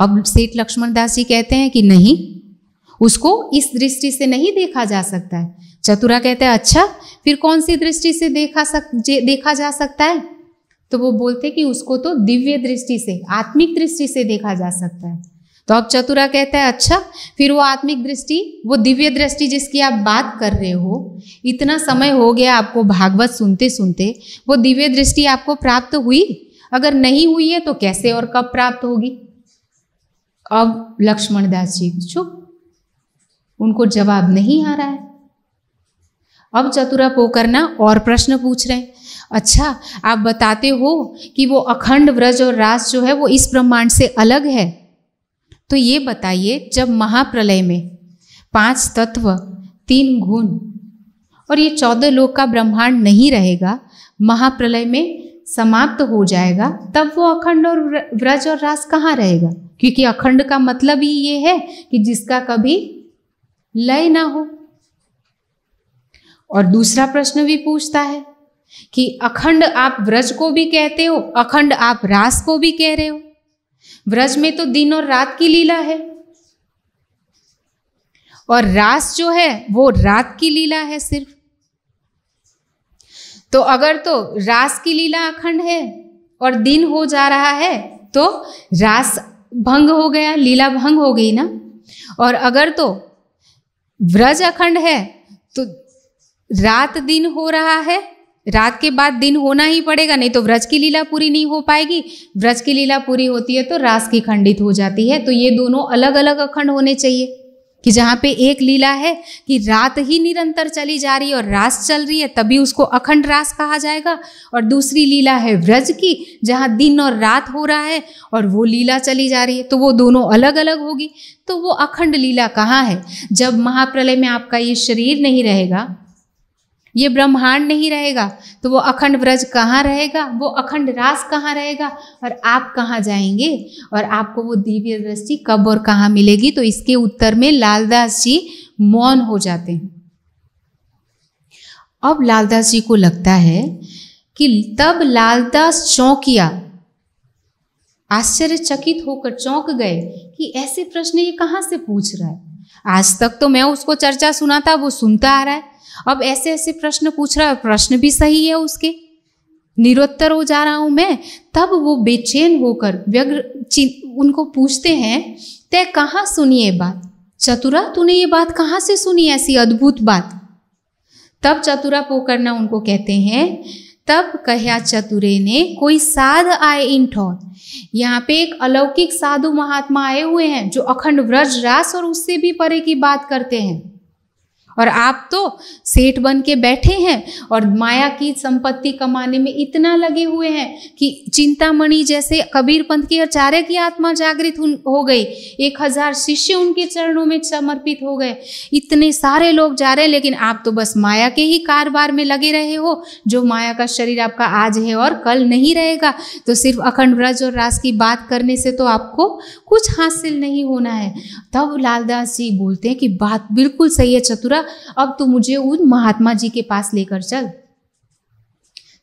अब सेठ लक्ष्मण दास जी कहते हैं कि नहीं, उसको इस दृष्टि से नहीं देखा जा सकता है। चतुरा कहते हैं अच्छा फिर कौन सी दृष्टि से देखा सक देखा जा सकता है? तो वो बोलते कि उसको तो दिव्य दृष्टि से, आत्मिक दृष्टि से देखा जा सकता है। तो अब चतुरा कहता है अच्छा फिर वो आत्मिक दृष्टि, वो दिव्य दृष्टि जिसकी आप बात कर रहे हो, इतना समय हो गया आपको भागवत सुनते सुनते, वो दिव्य दृष्टि आपको प्राप्त हुई? अगर नहीं हुई है तो कैसे और कब प्राप्त होगी? अब लक्ष्मण दास जी, चुप, उनको जवाब नहीं आ रहा है। अब चतुरा पोकरना और प्रश्न पूछ रहे हैं। अच्छा आप बताते हो कि वो अखंड व्रज और रास जो है वो इस ब्रह्मांड से अलग है? तो ये बताइए, जब महाप्रलय में पाँच तत्व, तीन गुण और ये चौदह लोक का ब्रह्मांड नहीं रहेगा, महाप्रलय में समाप्त हो जाएगा, तब वो अखंड और व्रज और रास कहाँ रहेगा? क्योंकि अखंड का मतलब ही ये है कि जिसका कभी लय ना हो। और दूसरा प्रश्न भी पूछता है कि अखंड आप व्रज को भी कहते हो, अखंड आप रास को भी कह रहे हो। व्रज में तो दिन और रात की लीला है। और रास जो है, वो रात की लीला है सिर्फ़। तो अगर तो रास की लीला अखंड है और दिन हो जा रहा है तो रास भंग हो गया, लीला भंग हो गई ना। और अगर तो व्रज अखंड है तो रात दिन हो रहा है रात के बाद दिन होना ही पड़ेगा, नहीं तो व्रज की लीला पूरी नहीं हो पाएगी। व्रज की लीला पूरी होती है तो रास की खंडित हो जाती है तो ये दोनों अलग अलग अखंड होने चाहिए। कि जहाँ पे एक लीला है कि रात ही निरंतर चली जा रही है और रास चल रही है, तभी उसको अखंड रास कहा जाएगा। और दूसरी लीला है व्रज की, जहाँ दिन और रात हो रहा है और वो लीला चली जा रही है तो वो दोनों अलग अलग होगी। तो वो अखंड लीला कहाँ है? जब महाप्रलय में आपका ये शरीर नहीं रहेगा ये ब्रह्मांड नहीं रहेगा तो वो अखंड व्रज कहाँ रहेगा, वो अखंड रास कहाँ रहेगा, और आप कहाँ जाएँगे, और आपको वो दिव्य दृष्टि कब और कहाँ मिलेगी? तो इसके उत्तर में लालदास जी मौन हो जाते हैं। अब लालदास जी को लगता है कि तब लालदास चौंकिया आश्चर्यचकित होकर चौंक गए कि ऐसे प्रश्न ये कहाँ से पूछ रहा है? आज तक तो मैं उसको चर्चा सुना था, वो सुनता आ रहा है। अब ऐसे ऐसे प्रश्न पूछ रहा है प्रश्न भी सही है उसके। निरुत्तर हो जा रहा हूँ मैं, तब वो बेचैन होकर व्यग्र उनको पूछते हैं, तय कहाँ सुनी ये बात? चतुरा, तूने ये बात कहाँ से सुनी ऐसी अद्भुत बात? तब चतुरा पोकरना उनको कहते हैं तब कहया चतुरे ने, कोई साध आए इन ठौर? यहाँ पे एक अलौकिक साधु महात्मा आए हुए हैं, जो अखंड व्रज, रास और उससे भी परे की बात करते हैं। और आप तो सेठ बन के बैठे हैं और माया की संपत्ति कमाने में इतना लगे हुए हैं कि चिंतामणि जैसे कबीर पंथ के आचार्य की आत्मा जागृत हो गई। एक हज़ार शिष्य उनके चरणों में समर्पित हो गए। इतने सारे लोग जा रहे हैं, लेकिन आप तो बस माया के ही कारोबार में लगे रहे हो। जो माया का शरीर आपका आज है और कल नहीं रहेगा तो सिर्फ़ अखंड व्रज और रास की बात करने से तो आपको कुछ हासिल नहीं होना है। तब लालदास जी बोलते हैं कि बात बिल्कुल सही है, चतुरा। अब तू मुझे उन महात्मा जी के पास लेकर चल।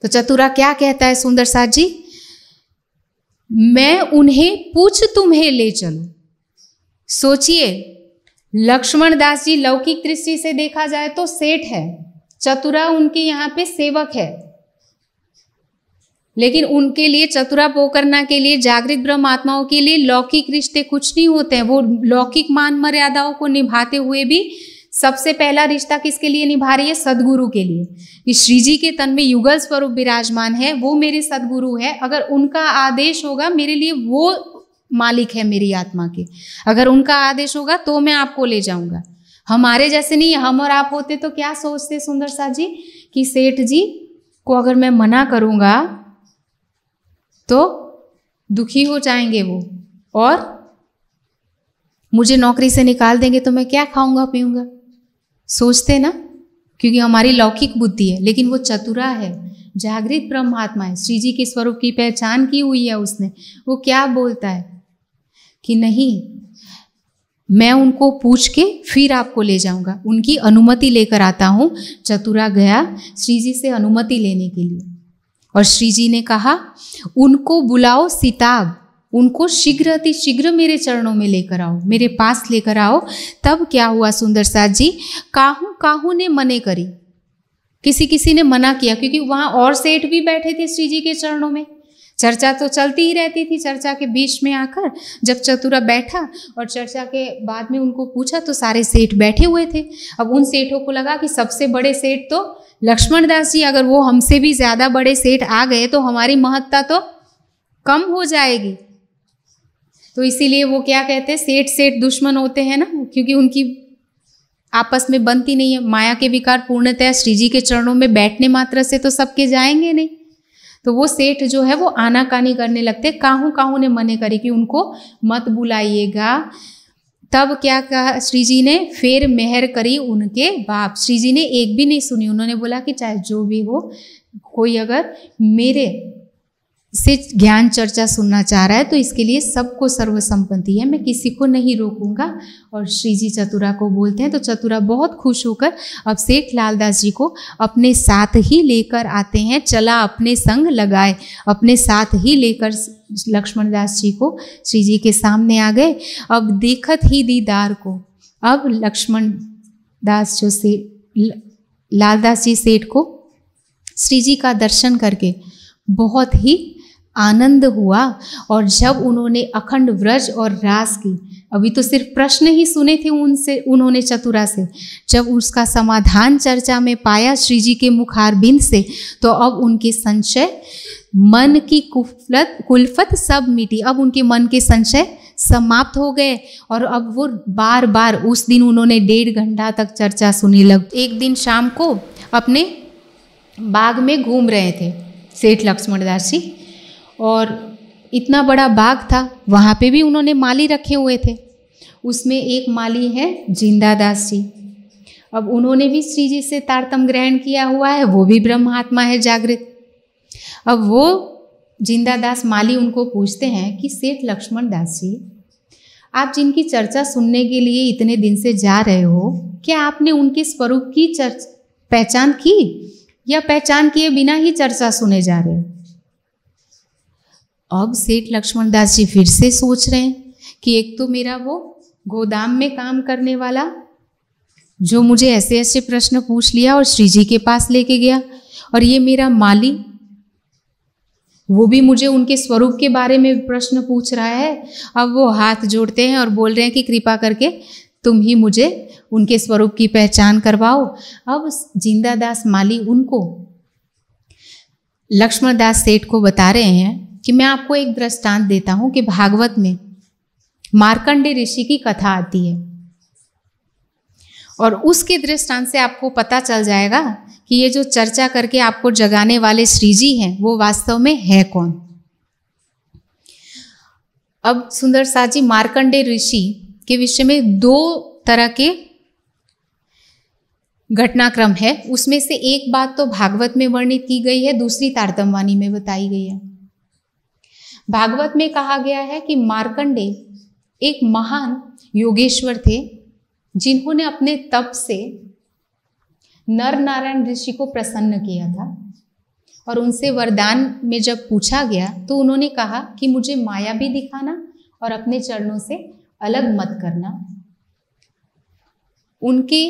तो चतुरा क्या कहता है सुंदर साथ जी? मैं उन्हें पूछ तुम्हें ले चलू। सोचिए, लक्ष्मण दास जी लौकिक दृष्टि से देखा जाए तो सेठ है। चतुरा उनके यहाँ पे सेवक है। लेकिन उनके लिए, चतुरा पोकरना के लिए, जागृत ब्रह्म आत्माओं के लिए लौकिक रिश्ते कुछ नहीं होते हैं। वो लौकिक मान मर्यादाओं को निभाते हुए भी सबसे पहला रिश्ता किसके लिए निभा रही है? सदगुरु के लिए। कि श्री जी के तन में युगल स्वरूप विराजमान है, वो मेरे सदगुरु है। अगर उनका आदेश होगा, मेरे लिए वो मालिक है मेरी आत्मा के। अगर उनका आदेश होगा तो मैं आपको ले जाऊँगा। हमारे जैसे नहीं, हम और आप होते तो क्या सोचते सुंदर सा जी? कि सेठ जी को अगर मैं मना करूँगा तो दुखी हो जाएँगे वो। और मुझे नौकरी से निकाल देंगे तो मैं क्या खाऊँगा, पीऊँगा? सोचते ना, क्योंकि हमारी लौकिक बुद्धि है, लेकिन वो चतुरा है, जागृत ब्रह्मात्मा है श्री जी के स्वरूप की पहचान की हुई है उसने, वो क्या बोलता है? कि नहीं, मैं उनको पूछ के फिर आपको ले जाऊँगा, उनकी अनुमति लेकर आता हूँ, चतुरा गया श्री जी से अनुमति लेने के लिए। और श्री जी ने कहा, उनको बुलाओ सिताब। उनको शीघ्र अति शीघ्र मेरे चरणों में लेकर आओ, मेरे पास लेकर आओ। तब क्या हुआ सुंदर साथ जी? काहू काहू ने मने करी। किसी किसी ने मना किया, क्योंकि वहाँ और सेठ भी बैठे थे श्री जी के चरणों में। चर्चा तो चलती ही रहती थी, चर्चा के बीच में आकर जब चतुरा बैठा और चर्चा के बाद में उनको पूछा तो सारे सेठ बैठे हुए थे। अब उन सेठों को लगा कि सबसे बड़े सेठ तो लक्ष्मण दास जी, अगर वो हमसे भी ज़्यादा बड़े सेठ आ गए तो हमारी महत्ता तो कम हो जाएगी। तो इसीलिए वो क्या कहते हैं, सेठ सेठ दुश्मन होते हैं ना, क्योंकि उनकी आपस में बनती नहीं है। माया के विकार पूर्णतः श्री जी के चरणों में बैठने मात्र से तो सबके जाएँगे नहीं। तो वो सेठ जो है, वो आनाकानी करने लगते काहू काहू ने मने करे कि उनको मत बुलाइएगा। तब क्या कहा श्री जी ने? फिर मेहर करी उनके बाप। श्री जी ने एक भी नहीं सुनी। उन्होंने बोला कि चाहे जो भी हो, कोई अगर मेरे से ज्ञान चर्चा सुनना चाह रहा है तो इसके लिए सबको सर्वसम्पत्ति है। मैं किसी को नहीं रोकूँगा। और श्री जी चतुरा को बोलते हैं तो चतुरा बहुत खुश होकर अब सेठ लालदास जी को अपने साथ ही लेकर आते हैं। चला अपने संग लगाए, अपने साथ ही लेकर लक्ष्मण दास जी को श्री जी के सामने आ गए। अब देखत ही दीदार को, अब लक्ष्मण दास जो से, लालदास जी सेठ को श्री जी का दर्शन करके बहुत ही आनंद हुआ और जब उन्होंने अखंड व्रज और रास की, अभी तो सिर्फ़ प्रश्न ही सुने थे उनसे, उन्होंने चतुरा से। जब उसका समाधान चर्चा में पाया श्री जी के मुखारबिंद से तो अब उनके संशय, मन की कुफलत, कुल्फत सब मिटी। अब उनके मन के संशय समाप्त हो गए और अब वो बार बार उस दिन उन्होंने डेढ़ घंटा तक चर्चा सुनी लग। एक दिन शाम को अपने बाग में घूम रहे थे। सेठ लक्ष्मण दास जी और इतना बड़ा बाग था, वहाँ पे भी उन्होंने माली रखे हुए थे। उसमें एक माली है, ज़िंदा दास। जी अब उन्होंने भी श्री जी से तारतम ग्रहण किया हुआ है, वो भी ब्रह्मात्मा है जागृत। अब वो ज़िंदा दास माली उनको पूछते हैं कि, सेठ लक्ष्मण दास जी आप जिनकी चर्चा सुनने के लिए इतने दिन से जा रहे हो, क्या आपने उनके स्वरूप की चर्च पहचान की? या पहचान किए बिना ही चर्चा सुने जा रहे हो? अब सेठ लक्ष्मण दास जी फिर से सोच रहे हैं कि एक तो मेरा वो गोदाम में काम करने वाला, जो मुझे ऐसे ऐसे प्रश्न पूछ लिया और श्री जी के पास लेके गया, और ये मेरा माली, वो भी मुझे उनके स्वरूप के बारे में प्रश्न पूछ रहा है। अब वो हाथ जोड़ते हैं और बोल रहे हैं कि कृपा करके तुम ही मुझे उनके स्वरूप की पहचान करवाओ। अब ज़िंदा दास माली उनको, लक्ष्मण दास सेठ को बता रहे हैं कि मैं आपको एक दृष्टांत देता हूँ कि भागवत में मार्कंडे ऋषि की कथा आती है। और उसके दृष्टांत से आपको पता चल जाएगा कि ये जो चर्चा करके आपको जगाने वाले श्री जी हैं, वो वास्तव में है कौन? अब सुंदर साथ जी, मार्कंडे ऋषि के विषय में दो तरह के घटनाक्रम है। उसमें से एक बात तो भागवत में वर्णित की गई है, दूसरी तारतमवाणी में बताई गई है। भागवत में कहा गया है कि मार्कंडे एक महान योगेश्वर थे, जिन्होंने अपने तप से नर नारायण ऋषि को प्रसन्न किया था। और उनसे वरदान में जब पूछा गया तो उन्होंने कहा कि मुझे माया भी दिखाना और अपने चरणों से अलग मत करना। उनके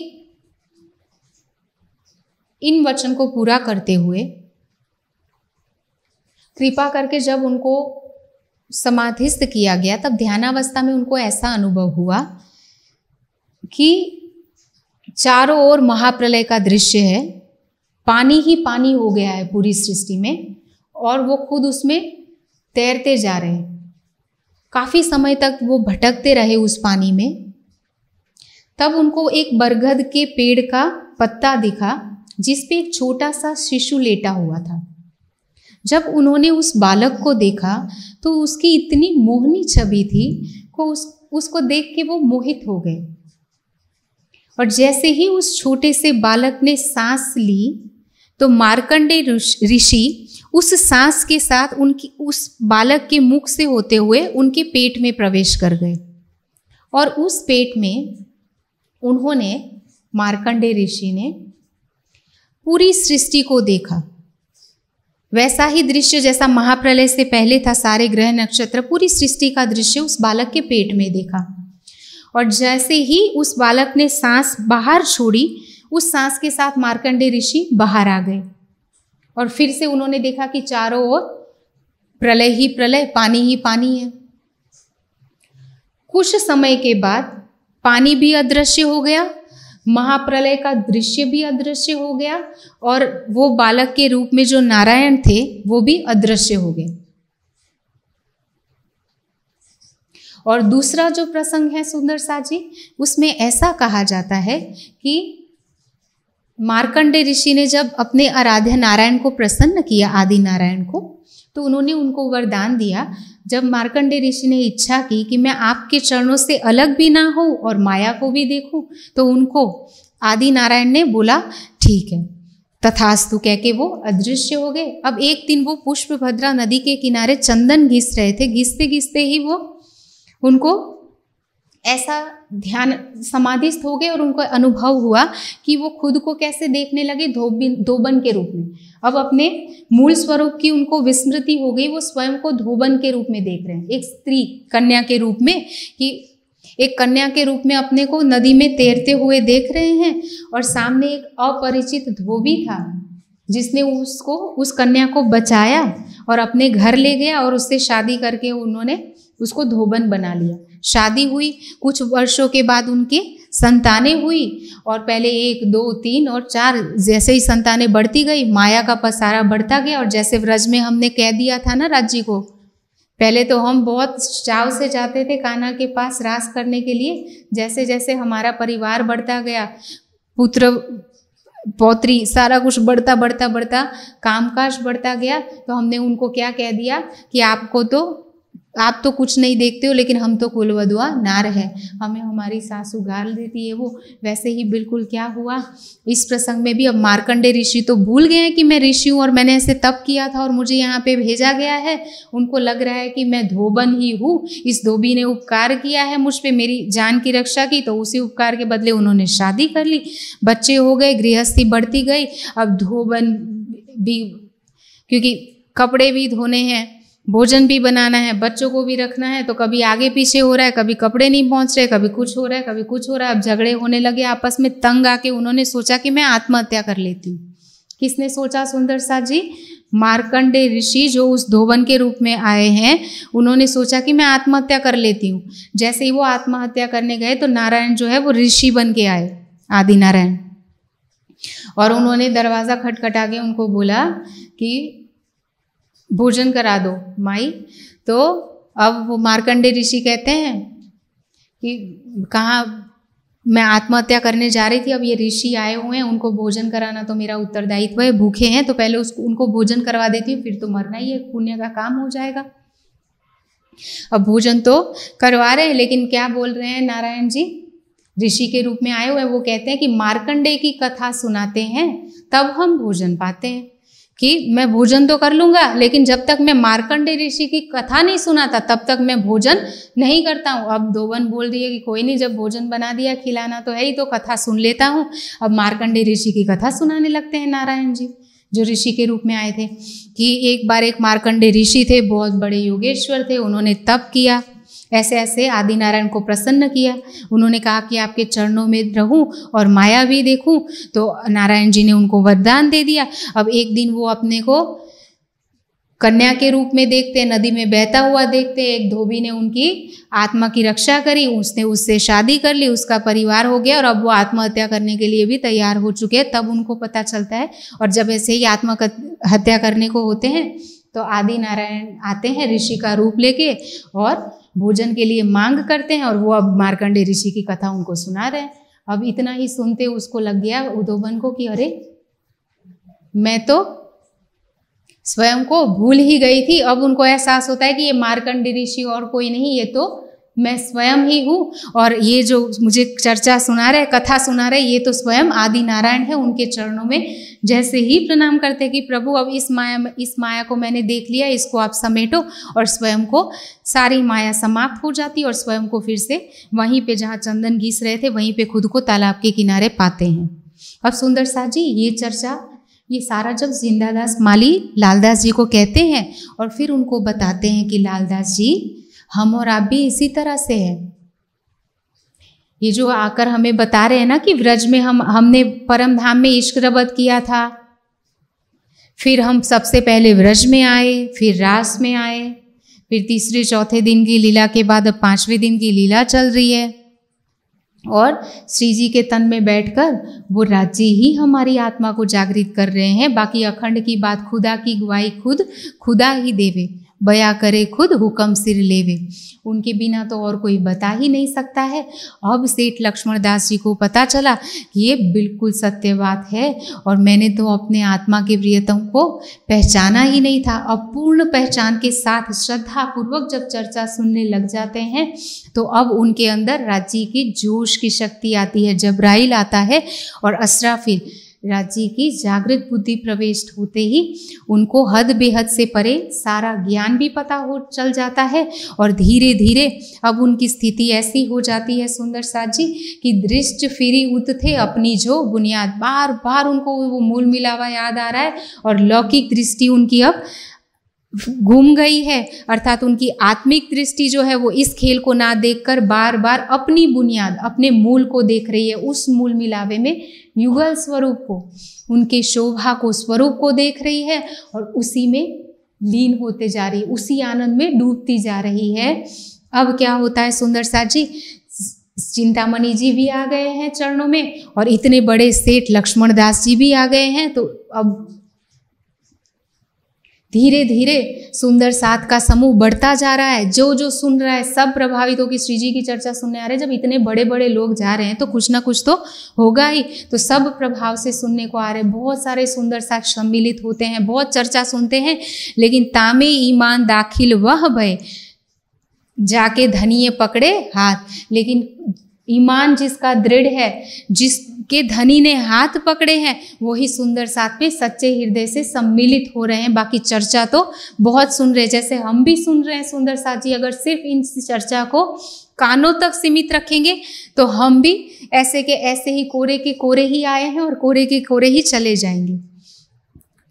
इन वचन को पूरा करते हुए, कृपा करके जब उनको समाधिस्थ किया गया, तब ध्यानावस्था में उनको ऐसा अनुभव हुआ कि चारों ओर महाप्रलय का दृश्य है, पानी ही पानी हो गया है पूरी सृष्टि में, और वो खुद उसमें तैरते जा रहे हैं। काफ़ी समय तक वो भटकते रहे उस पानी में। तब उनको एक बरगद के पेड़ का पत्ता दिखा, जिस पे एक छोटा सा शिशु लेटा हुआ था। जब उन्होंने उस बालक को देखा तो उसकी इतनी मोहनी छवि थी को उस, उसको देख के वो मोहित हो गए। और जैसे ही उस छोटे से बालक ने सांस ली तो मार्कंडे ऋषि उस सांस के साथ उनकी, उस बालक के मुख से होते हुए उनके पेट में प्रवेश कर गए। और उस पेट में उन्होंने मार्कंडे ऋषि ने पूरी सृष्टि को देखा। वैसा ही दृश्य जैसा महाप्रलय से पहले था सारे ग्रह नक्षत्र, पूरी सृष्टि का दृश्य उस बालक के पेट में देखा। और जैसे ही उस बालक ने सांस बाहर छोड़ी, उस सांस के साथ मार्कंडे ऋषि बाहर आ गए। और फिर से उन्होंने देखा कि चारों ओर प्रलय ही प्रलय, पानी ही पानी है। कुछ समय के बाद पानी भी अदृश्य हो गया महाप्रलय का दृश्य भी अदृश्य हो गया और वो बालक के रूप में जो नारायण थे, वो भी अदृश्य हो गए। और दूसरा जो प्रसंग है सुंदर साजी उसमें ऐसा कहा जाता है कि मार्कंडे ऋषि ने जब अपने आराध्य नारायण को प्रसन्न किया, आदि नारायण को तो उन्होंने उनको वरदान दिया। जब मार्कंडे ऋषि ने इच्छा की कि मैं आपके चरणों से अलग भी ना हो और माया को भी देखूँ तो उनको आदि नारायण ने बोला, ठीक है। तथास्तु कह के वो अदृश्य हो गए। अब एक दिन वो पुष्पभद्रा नदी के किनारे चंदन घिस रहे थे। घिसते घिसते ही वो उनको ऐसा ध्यान समाधिस्थ हो गए और उनको अनुभव हुआ कि वो खुद को कैसे देखने लगे धोबिन धोबन के रूप में। अब अपने मूल स्वरूप की उनको विस्मृति हो गई, वो स्वयं को धोबन के रूप में देख रहे हैं। एक स्त्री कन्या के रूप में कि एक कन्या के रूप में अपने को नदी में तैरते हुए देख रहे हैं और सामने एक अपरिचित धोबी था जिसने उसको, उस कन्या को बचाया और अपने घर ले गया और उससे शादी करके उन्होंने उसको धोबन बना लिया। शादी हुई, कुछ वर्षों के बाद उनके संतानें हुई और पहले एक, दो, तीन और चार जैसे ही संतानें बढ़ती गई, माया का पसारा बढ़ता गया और जैसे व्रज में हमने कह दिया था ना राज्य को, पहले तो हम बहुत चाव से जाते थे कान्हा के पास रास करने के लिए, जैसे जैसे हमारा परिवार बढ़ता गया, पुत्र, पौत्री, सारा कुछ बढ़ता बढ़ता बढ़ता, कामकाज बढ़ता गया तो हमने उनको क्या कह दिया कि आपको तो आप तो कुछ नहीं देखते हो, लेकिन हम तो कुल वधुआ नार है। हमें हमारी सासू गाल देती है वो। वैसे ही बिल्कुल क्या हुआ? इस प्रसंग में भी अब मार्कंडे ऋषि तो भूल गए हैं कि मैं ऋषि हूँ और मैंने ऐसे तप किया था और मुझे यहाँ पे भेजा गया है। उनको लग रहा है कि मैं धोबन ही हूँ। इस धोबी ने उपकार किया है मुझ पर मेरी जान की रक्षा की तो उसी उपकार के बदले उन्होंने शादी कर ली। बच्चे हो गए, गृहस्थी बढ़ती गई। अब धोबन भी, क्योंकि कपड़े भी धोने हैं। भोजन भी बनाना है, बच्चों को भी रखना है तो कभी आगे पीछे हो रहा है, कभी कपड़े नहीं पहुँच रहे, कभी कुछ हो रहा है, कभी कुछ हो रहा है, अब झगड़े होने लगे आपस में, तंग आके उन्होंने सोचा कि मैं आत्महत्या कर लेती हूँ। किसने सोचा सुंदर सा जी? मार्कंडे ऋषि जो उस धोबन के रूप में आए हैं, उन्होंने सोचा कि मैं आत्महत्या कर लेती हूँ। जैसे ही वो आत्महत्या करने गए तो नारायण जो है वो ऋषि बन के आए आदि नारायण और उन्होंने दरवाज़ा खटखटा के उनको बोला कि भोजन करा दो, माई। तो अब वो मार्कंडे ऋषि कहते हैं कि कहाँ मैं आत्महत्या करने जा रही थी, अब ये ऋषि आए हुए हैं, उनको भोजन कराना तो मेरा उत्तरदायित्व है, भूखे हैं तो पहले उसको, उनको भोजन करवा देती हूँ, फिर तो मरना ही है, पुण्य का काम हो जाएगा। अब भोजन तो करवा रहे हैं, लेकिन क्या बोल रहे हैं नारायण जी? ऋषि के रूप में आए हुए वो कहते हैं कि मार्कंडे की कथा सुनाते हैं, तब हम भोजन पाते हैं। कि मैं भोजन तो कर लूँगा, लेकिन जब तक मैं मार्कंडे ऋषि की कथा नहीं सुनाता, तब तक मैं भोजन नहीं करता हूँ। अब दोवन बोल है कि कोई नहीं, जब भोजन बना दिया, खिलाना तो है ही तो कथा सुन लेता हूँ। अब मार्कंडे ऋषि की कथा सुनाने लगते हैं नारायण जी, जो ऋषि के रूप में आए थे। कि एक बार एक मार्कंडे ऋषि थे, बहुत बड़े योगेश्वर थे, उन्होंने तप किया। ऐसे ऐसे आदि नारायण को प्रसन्न किया। उन्होंने कहा कि आपके चरणों में रहूँ और माया भी देखूँ तो नारायण जी ने उनको वरदान दे दिया। अब एक दिन वो अपने को कन्या के रूप में देखते, नदी में बहता हुआ देखते, एक धोबी ने उनकी आत्मा की रक्षा करी, उसने उससे शादी कर ली, उसका परिवार हो गया और अब वो आत्महत्या करने के लिए भी तैयार हो चुके हैं। तब उनको पता चलता है और जब ऐसे ही आत्मा हत्या करने को होते हैं तो आदि नारायण आते हैं ऋषि का रूप लेके और भोजन के लिए मांग करते हैं और वो अब मार्कंडे ऋषि की कथा उनको सुना रहे हैं। अब इतना ही सुनते उसको लग गया उदोबन को कि अरे, मैं तो स्वयं को भूल ही गई थी। अब उनको एहसास होता है कि ये मार्कंड ऋषि और कोई नहीं, ये तो मैं स्वयं ही हूँ। और ये जो मुझे चर्चा सुना रहे, कथा सुना रहे, ये तो स्वयं आदि नारायण है, उनके चरणों में जैसे ही प्रणाम करते हैं कि प्रभु, अब इस माया इस माया को मैंने देख लिया, इसको आप समेटो और स्वयं को सारी माया समाप्त हो जाती और स्वयं को फिर से वहीं पे जहाँ चंदन घीस रहे थे, वहीं पे खुद को तालाब के किनारे पाते हैं। अब सुंदर सा जी, ये चर्चा, ये सारा जब जिंदादास माली लालदास जी को कहते हैं और फिर उनको बताते हैं कि लालदास जी, हम और आप भी इसी तरह से हैं। ये जो आकर हमें बता रहे हैं ना कि व्रज में हम, हमने परम धाम में इश्क रबत किया था। फिर हम सबसे पहले व्रज में आए, फिर रास में आए, फिर तीसरे चौथे दिन की लीला के बाद अब पाँचवें दिन की लीला चल रही है। और श्री जी के तन में बैठकर वो राज्य ही हमारी आत्मा को जागृत कर रहे हैं। बाकी अखंड की बात खुदा की गवाही खुद, खुदा ही देवे। बया करे, खुद हुक्म सिर लेवे। उनके बिना तो और कोई बता ही नहीं सकता है। अब सेठ लक्ष्मण दास जी को पता चला कि ये बिल्कुल सत्य बात है और मैंने तो अपने आत्मा के प्रियतम को पहचाना ही नहीं था। अब पूर्ण पहचान के साथ श्रद्धा पूर्वक जब चर्चा सुनने लग जाते हैं तो अब उनके अंदर राज्य की जोश की शक्ति आती है, जबराइल आता है और असराफिल राज्य की जागृत बुद्धि प्रवेश होते ही उनको हद बेहद से परे सारा ज्ञान भी पता हो, चल जाता है और धीरे धीरे अब उनकी स्थिति ऐसी हो जाती है सुंदर साथ जी कि दृष्ट फिरी उत थे अपनी जो बुनियाद बार बार उनको वो मूल मिलावा याद आ रहा है और लौकिक दृष्टि उनकी अब घूम गई है, अर्थात उनकी आत्मिक दृष्टि जो है वो इस खेल को ना देखकर बार बार अपनी बुनियाद, अपने मूल को देख रही है उस मूल मिलावे में युगल स्वरूप को, उनके शोभा को, स्वरूप को देख रही है और उसी में लीन होते जा रही है उसी आनंद में डूबती जा रही है। अब क्या होता है सुंदर सा जी? चिंतामणि जी भी आ गए हैं चरणों में और इतने बड़े सेठ लक्ष्मण दास जी भी आ गए हैं तो अब धीरे धीरे सुंदर सात का समूह बढ़ता जा रहा है। जो जो सुन रहा है, सब प्रभावित होकर श्री जी की चर्चा सुनने आ रहे हैं। जब इतने बड़े बड़े लोग जा रहे हैं तो कुछ ना कुछ तो होगा ही। तो सब प्रभाव से सुनने को आ रहे हैं। बहुत सारे सुंदर सात सम्मिलित होते हैं, बहुत चर्चा सुनते हैं, लेकिन तामे ईमान दाखिल वह भय, जाके धनिये पकड़े हाथ। लेकिन ईमान जिसका दृढ़ है जिसके धनी ने हाथ पकड़े हैं। वही सुंदर साथ में सच्चे हृदय से सम्मिलित हो रहे हैं। बाकी चर्चा तो बहुत सुन रहे हैं। जैसे हम भी सुन रहे हैं सुंदर साथ जी, अगर सिर्फ़ इन चर्चा को कानों तक सीमित रखेंगे तो हम भी ऐसे के ऐसे ही कोरे के कोरे ही आए हैं और कोरे के कोरे ही चले जाएँगे।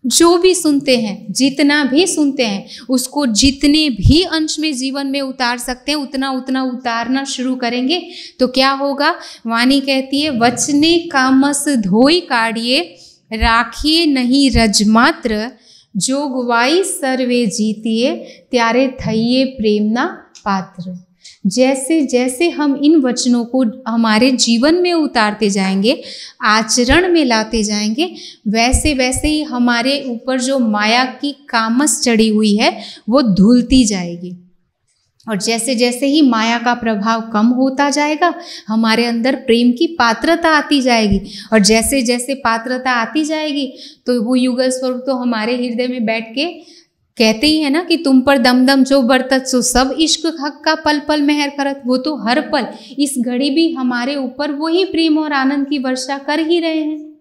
जो भी सुनते हैं, जितना भी सुनते हैं, उसको जितने भी अंश में जीवन में उतार सकते हैं, उतना उतना उतारना शुरू करेंगे। तो क्या होगा? वाणी कहती है, वचने कामस धोई काढ़िए, राखिए नहीं रजमात्र जो गुवाई सर्वे जीतिए, त्यारे थइये प्रेमना पात्र। जैसे जैसे हम इन वचनों को हमारे जीवन में उतारते जाएँगे, आचरण में लाते जाएँगे, वैसे वैसे ही हमारे ऊपर जो माया की कामस चढ़ी हुई है, वो धुलती जाएगी। और जैसे जैसे ही माया का प्रभाव कम होता जाएगा, हमारे अंदर प्रेम की पात्रता आती जाएगी। और जैसे जैसे पात्रता आती जाएगी तो वो युगल स्वरूप तो हमारे हृदय में बैठ के कहते ही है ना कि तुम पर दम दम जो बरतत, सो सब इश्क हक का पल पल मेहर करत, वो तो हर पल। इस घड़ी भी हमारे ऊपर वही प्रेम और आनंद की वर्षा कर ही रहे हैं।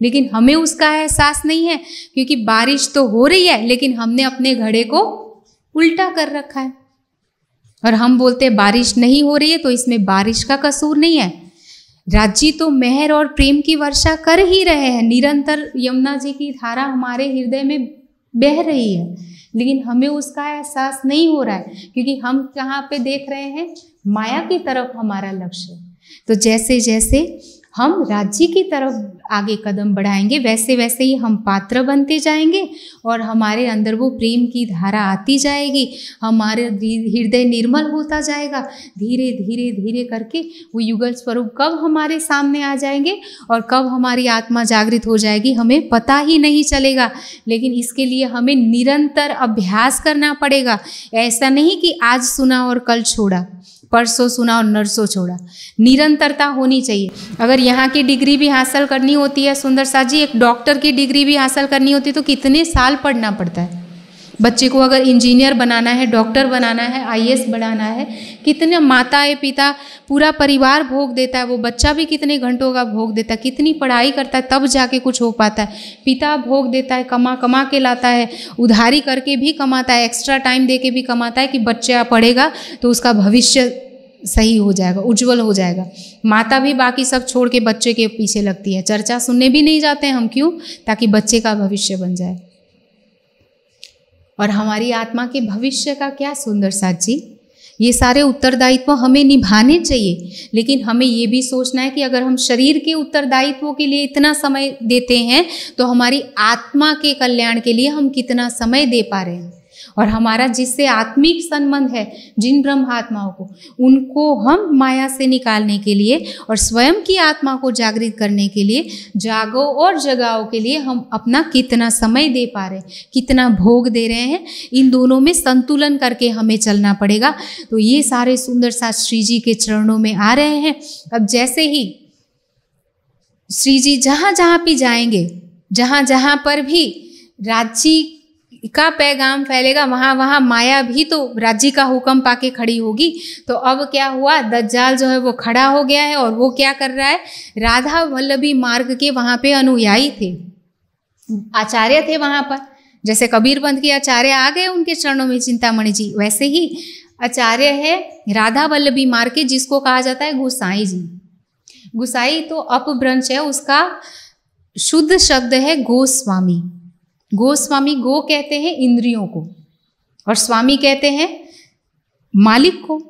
लेकिन हमें उसका एहसास नहीं है, क्योंकि बारिश तो हो रही है, लेकिन हमने अपने घड़े को उल्टा कर रखा है। और हम बोलते हैं, बारिश नहीं हो रही है तो इसमें बारिश का कसूर नहीं है। राज्य तो मेहर और प्रेम की वर्षा कर ही रहे हैं। निरंतर यमुना जी की धारा हमारे हृदय में बह रही है। लेकिन हमें उसका एहसास नहीं हो रहा है, क्योंकि हम कहाँ पे देख रहे हैं, माया की तरफ़ हमारा लक्ष्य तो जैसे जैसे हम राज्य की तरफ़ आगे कदम बढ़ाएँगे वैसे वैसे ही हम पात्र बनते जाएँगे और हमारे अंदर वो प्रेम की धारा आती जाएगी। हमारे हृदय निर्मल होता जाएगा। धीरे धीरे धीरे करके वो युगल स्वरूप कब हमारे सामने आ जाएँगे और कब हमारी आत्मा जागृत हो जाएगी, हमें पता ही नहीं चलेगा। लेकिन इसके लिए हमें निरंतर अभ्यास करना पड़ेगा। ऐसा नहीं कि आज सुना और कल छोड़ा। परसों सुना और नरसों छोड़ा। निरंतरता होनी चाहिए। अगर यहाँ की डिग्री भी हासिल करनी होती है, सुंदर साह जी, एक डॉक्टर की डिग्री भी हासिल करनी होती है तो कितने साल पढ़ना पड़ता है? बच्चे को अगर इंजीनियर बनाना है, डॉक्टर बनाना है, आईएएस बनाना है, कितने माता है पिता पूरा परिवार भोग देता है, वो बच्चा भी कितने घंटों का भोग देता है, कितनी पढ़ाई करता है, तब जाके कुछ हो पाता है। पिता भोग देता है, कमा कमा के लाता है, उधारी करके भी कमाता है एक्स्ट्रा टाइम दे के भी कमाता है कि बच्चा पढ़ेगा तो उसका भविष्य सही हो जाएगा, उज्जवल हो जाएगा। माता भी बाकी सब छोड़ के बच्चे के पीछे लगती है। चर्चा सुनने भी नहीं जाते हम क्यों? ताकि बच्चे का भविष्य बन जाए। और हमारी आत्मा के भविष्य का क्या सुंदर साथ जी? ये सारे उत्तरदायित्व हमें निभाने चाहिए, लेकिन हमें ये भी सोचना है कि अगर हम शरीर के उत्तरदायित्व के लिए इतना समय देते हैं तो हमारी आत्मा के कल्याण के लिए हम कितना समय दे पा रहे हैं। और हमारा जिससे आत्मिक संबंध है, जिन ब्रह्म आत्माओं को, उनको हम माया से निकालने के लिए और स्वयं की आत्मा को जागृत करने के लिए जागो और जगाओ के लिए हम अपना कितना समय दे पा रहे हैं, कितना भोग दे रहे हैं, इन दोनों में संतुलन करके हमें चलना पड़ेगा। तो ये सारे सुंदर श्री जी के चरणों में आ रहे हैं। अब जैसे ही श्री जी जहाँ जहाँ भी जाएँगे जहाँ जहाँ पर भी राज्य का पैगाम फैलेगा, वहाँ वहाँ माया भी तो राज्य का हुक्म पाके खड़ी होगी। तो अब क्या हुआ? दज्जाल जो है वो खड़ा हो गया है और वो क्या कर रहा है? राधा वल्लभी मार्ग के वहाँ पे अनुयायी थे। आचार्य थे वहाँ पर। जैसे कबीर पंथ के आचार्य आ गए उनके चरणों में, चिंतामणि जी। वैसे ही आचार्य है राधा वल्लभी मार्ग के, जिसको कहा जाता है गुसाई जी। गुसाई तो अपभ्रंश है, उसका शुद्ध शब्द है गोस्वामी। गोस्वामी गो कहते हैं इंद्रियों को और स्वामी कहते हैं मालिक को,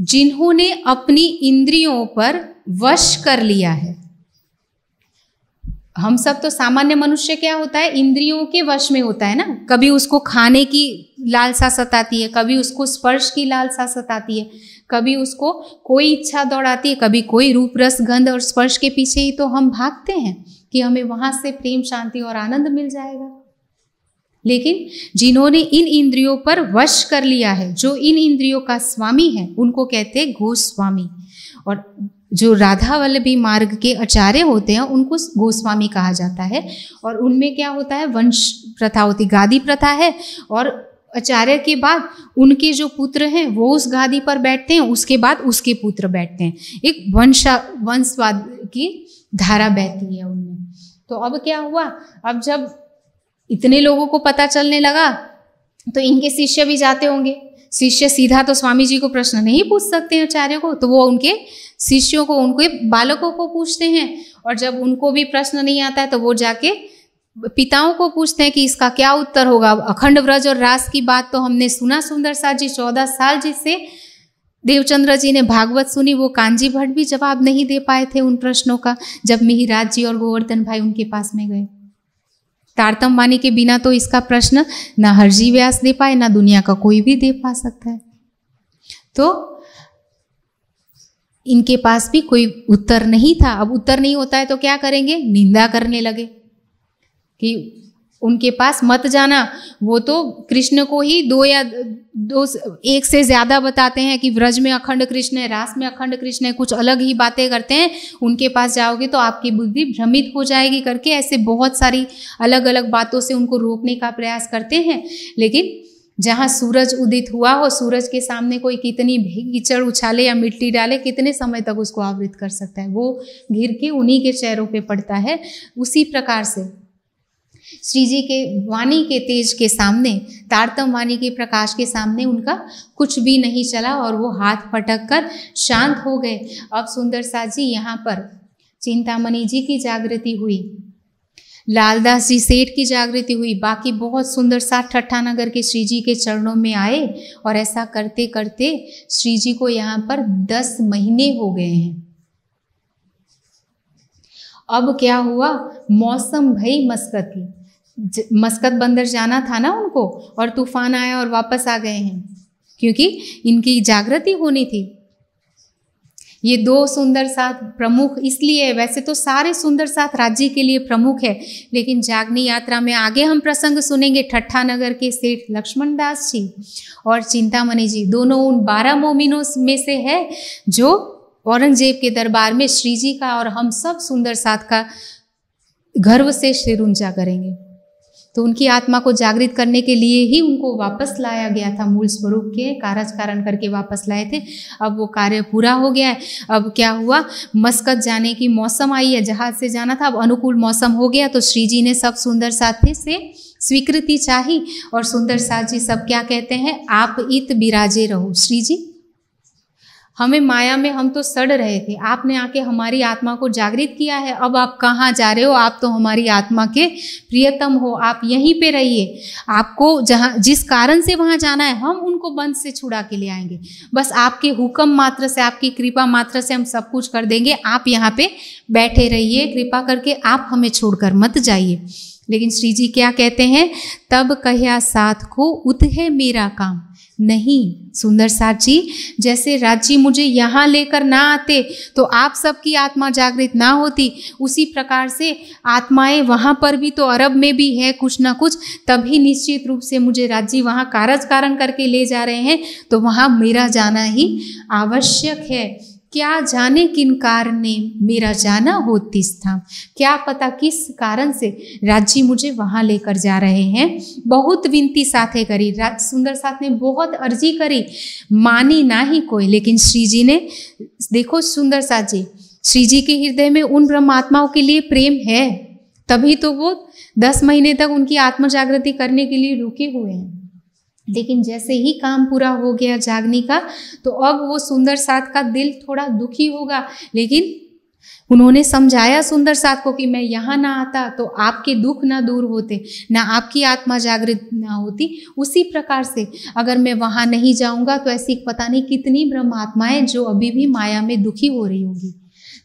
जिन्होंने अपनी इंद्रियों पर वश कर लिया है। हम सब तो सामान्य मनुष्य क्या होता है? इंद्रियों के वश में होता है ना? कभी उसको खाने की लालसा सताती है, कभी उसको स्पर्श की लालसा सताती है, कभी उसको कोई इच्छा दौड़ाती है, कभी कोई रूप, रस, गंध और स्पर्श के पीछे ही तो हम भागते हैं कि हमें वहाँ से प्रेम, शांति और आनंद मिल जाएगा। लेकिन जिन्होंने इन इंद्रियों पर वश कर लिया है, जो इन इंद्रियों का स्वामी है, उनको कहते हैं गोस्वामी। और जो राधा वल्लभी मार्ग के आचार्य होते हैं, उनको गोस्वामी कहा जाता है। और उनमें क्या होता है, वंश प्रथा होती, गादी प्रथा है। और आचार्य के बाद उनके जो पुत्र हैं, वो उस गादी पर बैठते हैं, उसके बाद उसके पुत्र बैठते हैं। एक वंशा, वंशवाद की धारा बहती है उनमें। तो अब क्या हुआ, अब जब इतने लोगों को पता चलने लगा तो इनके शिष्य भी जाते होंगे। शिष्य सीधा तो स्वामी जी को प्रश्न नहीं पूछ सकते हैं आचार्य को तो वो उनके शिष्यों को, उनके बालकों को पूछते हैं। और जब उनको भी प्रश्न नहीं आता है तो वो जाके पिताओं को पूछते हैं कि इसका क्या उत्तर होगा। अखंड व्रज और रास की बात तो हमने सुना सुंदर साथ जी, चौदह साल जिससे देवचंद्र जी ने भागवत सुनी, वो कांजी भट्ट भी जवाब नहीं दे पाए थे उन प्रश्नों का, जब मिहिराज जी और गोवर्धन भाई उनके पास में गए। तारतम वाणी के बिना तो इसका प्रश्न ना हरजी व्यास दे पाए, ना दुनिया का कोई भी दे पा सकता है। तो इनके पास भी कोई उत्तर नहीं था। अब उत्तर नहीं होता है तो क्या करेंगे? निंदा करने लगे कि उनके पास मत जाना। वो तो कृष्ण को ही दो या दो एक से ज़्यादा बताते हैं कि व्रज में अखंड कृष्ण है, रास में अखंड कृष्ण है, कुछ अलग ही बातें करते हैं। उनके पास जाओगे तो आपकी बुद्धि भ्रमित हो जाएगी करके ऐसे बहुत सारी अलग अलग बातों से उनको रोकने का प्रयास करते हैं। लेकिन जहाँ सूरज उदित हुआ हो, सूरज के सामने कोई कितनी भी कीचड़ उछाले या मिट्टी डाले, कितने समय तक उसको आवृत कर सकता है? वो घिर के उन्हीं के चेहरों पे पड़ता है। उसी प्रकार से श्री जी के वाणी के तेज के सामने, तारतम वाणी के प्रकाश के सामने उनका कुछ भी नहीं चला और वो हाथ पटक कर शांत हो गए। अब सुंदर साथ जी यहाँ पर चिंतामणि जी की जागृति हुई। लालदास जी सेठ की जागृति हुई। बाकी बहुत सुंदर साथ ठट्ठा नगर के श्री जी के चरणों में आए और ऐसा करते करते श्री जी को यहाँ पर दस महीने हो गए हैं। अब क्या हुआ? मौसम भई मस्कत। मस्कत बंदर जाना था ना उनको और तूफ़ान आया और वापस आ गए हैं। क्योंकि इनकी जागृति होनी थी। ये दो सुंदर साथ प्रमुख इसलिए वैसे तो सारे सुंदर साथ राज्य के लिए प्रमुख है, लेकिन जागनी यात्रा में आगे हम प्रसंग सुनेंगे ठट्ठा नगर के सेठ लक्ष्मण दास जी और चिंतामणि जी, दोनों उन बारह मोमिनों में से है जो औरंगज़ेब के दरबार में श्री जी का और हम सब सुंदर साथ का गर्व से सिर करेंगे। तो उनकी आत्मा को जागृत करने के लिए ही उनको वापस लाया गया था मूल स्वरूप के कारज कारण करके वापस लाए थे। अब वो कार्य पूरा हो गया है। अब क्या हुआ? मस्कत जाने की मौसम आई है, जहाज़ से जाना था। अब अनुकूल मौसम हो गया तो श्री जी ने सब सुंदर साथी से स्वीकृति चाही और सुंदर साथ जी सब क्या कहते हैं? आप इत बिराजे रहो। श्री जी हमें माया में हम तो सड़ रहे थे। आपने आके हमारी आत्मा को जागृत किया है। अब आप कहाँ जा रहे हो? आप तो हमारी आत्मा के प्रियतम हो। आप यहीं पे रहिए। आपको जहाँ, जिस कारण से वहाँ जाना है, हम उनको बंद से छुड़ा के ले आएँगे। बस आपके हुक्म मात्र से, आपकी कृपा मात्र से हम सब कुछ कर देंगे। आप यहाँ पे बैठे रहिए। कृपा करके आप हमें छोड़कर मत जाइए। लेकिन श्री जी क्या कहते हैं? तब कह्या साथ को उत है मेरा काम। नहीं, सुंदर साथ जी, जैसे राज्य मुझे यहाँ लेकर ना आते तो आप सबकी आत्मा जागृत ना होती। उसी प्रकार से आत्माएँ वहाँ पर भी तो अरब में भी है, कुछ ना कुछ, तभी निश्चित रूप से मुझे राज्य वहाँ कारज कारण करके ले जा रहे हैं तो वहाँ मेरा जाना ही आवश्यक है। क्या जाने किन कारण ने मेरा जाना होती था क्या पता किस कारण से राज्य मुझे वहाँ लेकर जा रहे हैं? बहुत विनती साथे करी सुंदर साथ ने बहुत अर्जी करी। मानी ना ही कोई, लेकिन श्री जी ने, देखो सुंदर साथ जी श्री जी के हृदय में उन ब्रह्मात्माओं के लिए प्रेम है। तभी तो वो दस महीने तक उनकी आत्म जागृति करने के लिए रुके हुए हैं। लेकिन जैसे ही काम पूरा हो गया जागने का तो अब वो सुंदर साथ का दिल थोड़ा दुखी होगा। लेकिन उन्होंने समझाया सुंदर साथ को कि मैं यहाँ ना आता तो आपके दुख ना दूर होते, ना आपकी आत्मा जागृत ना होती। उसी प्रकार से अगर मैं वहाँ नहीं जाऊँगा तो ऐसी पता नहीं कितनी ब्रह्म आत्माएँ जो अभी भी माया में दुखी हो रही होगी।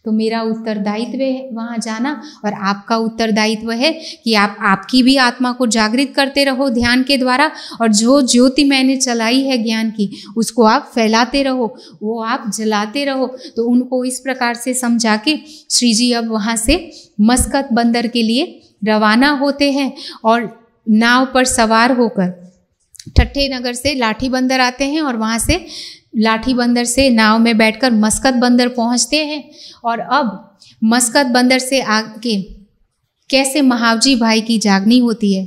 तो मेरा उत्तरदायित्व है वहाँ जाना और आपका उत्तरदायित्व है कि आप, आपकी भी आत्मा को जागृत करते रहो ध्यान के द्वारा और जो ज्योति मैंने चलाई है ज्ञान की, उसको आप फैलाते रहो, वो आप जलाते रहो। तो उनको इस प्रकार से समझा के श्री जी अब वहाँ से मस्कत बंदर के लिए रवाना होते हैं और नाव पर सवार होकर ठट्ठे नगर से लाठी बंदर आते हैं और वहाँ से लाठी बंदर से नाव में बैठकर मस्कत बंदर पहुँचते हैं और अब मस्कत बंदर से आगे कैसे महावजी भाई की जागनी होती है?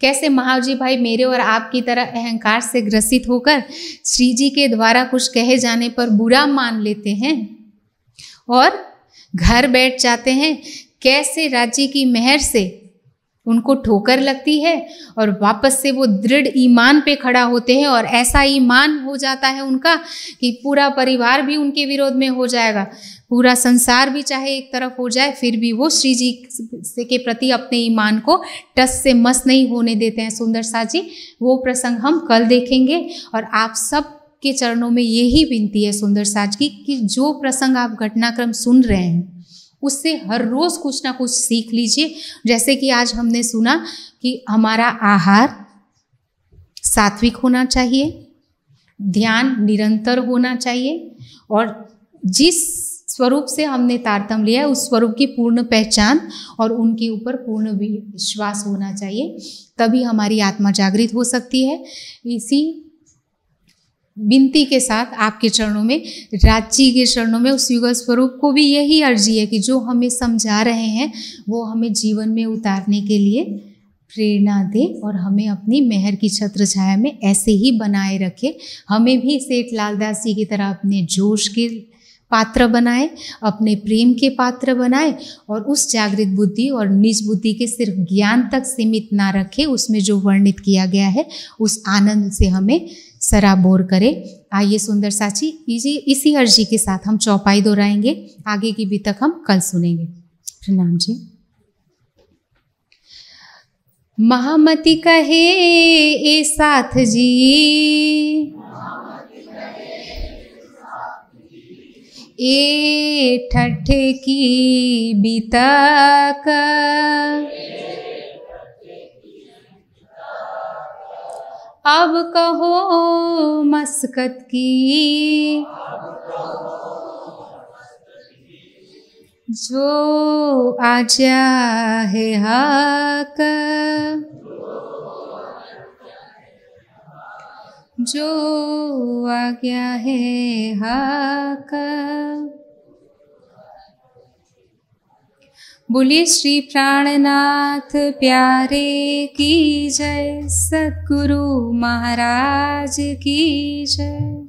कैसे महावजी भाई मेरे और आपकी तरह अहंकार से ग्रसित होकर श्री जी के द्वारा कुछ कहे जाने पर बुरा मान लेते हैं? और घर बैठ जाते हैं, कैसे राज्य की मेहर से उनको ठोकर लगती है और वापस से वो दृढ़ ईमान पे खड़ा होते हैं और ऐसा ईमान हो जाता है उनका कि पूरा परिवार भी उनके विरोध में हो जाएगा। पूरा संसार भी चाहे एक तरफ़ हो जाए, फिर भी वो श्री जी से के प्रति अपने ईमान को टस से मस नहीं होने देते हैं। सुंदर सा जी, वो प्रसंग हम कल देखेंगे और आप सब के चरणों में यही विनती है सुंदर साज की, कि जो प्रसंग आप घटनाक्रम सुन रहे हैं उससे हर रोज़ कुछ ना कुछ सीख लीजिए। जैसे कि आज हमने सुना कि हमारा आहार सात्विक होना चाहिए, ध्यान निरंतर होना चाहिए, और जिस स्वरूप से हमने तारतम लिया है, उस स्वरूप की पूर्ण पहचान और उनके ऊपर पूर्ण विश्वास होना चाहिए, तभी हमारी आत्मा जागृत हो सकती है। इसी विनती के साथ आपके चरणों में राज्य के चरणों में उस युगल स्वरूप को भी यही अर्जी है कि जो हमें समझा रहे हैं, वो हमें जीवन में उतारने के लिए प्रेरणा दे और हमें अपनी मेहर की छत्र छाया में ऐसे ही बनाए रखे। हमें भी सेठ लालदास जी की तरह अपने जोश के पात्र बनाए, अपने प्रेम के पात्र बनाए और उस जागृत बुद्धि और निज बुद्धि के सिर्फ़ ज्ञान तक सीमित ना रखे, उसमें जो वर्णित किया गया है, उस आनंद से हमें सराबोर करे। आइए सुंदर साची, इसी इसी अर्जी के साथ हम चौपाई दोहराएँगे। आगे की भी तक हम कल सुनेंगे। प्रणाम जी। महामति कहे, ए साथ जी। ए ठठ की बीतक। अब कहो मस्कत की। जो आजा है हक जो आ गया है हक। बोलिए श्री प्राणनाथ प्यारे की जय। सतगुरु महाराज की जय।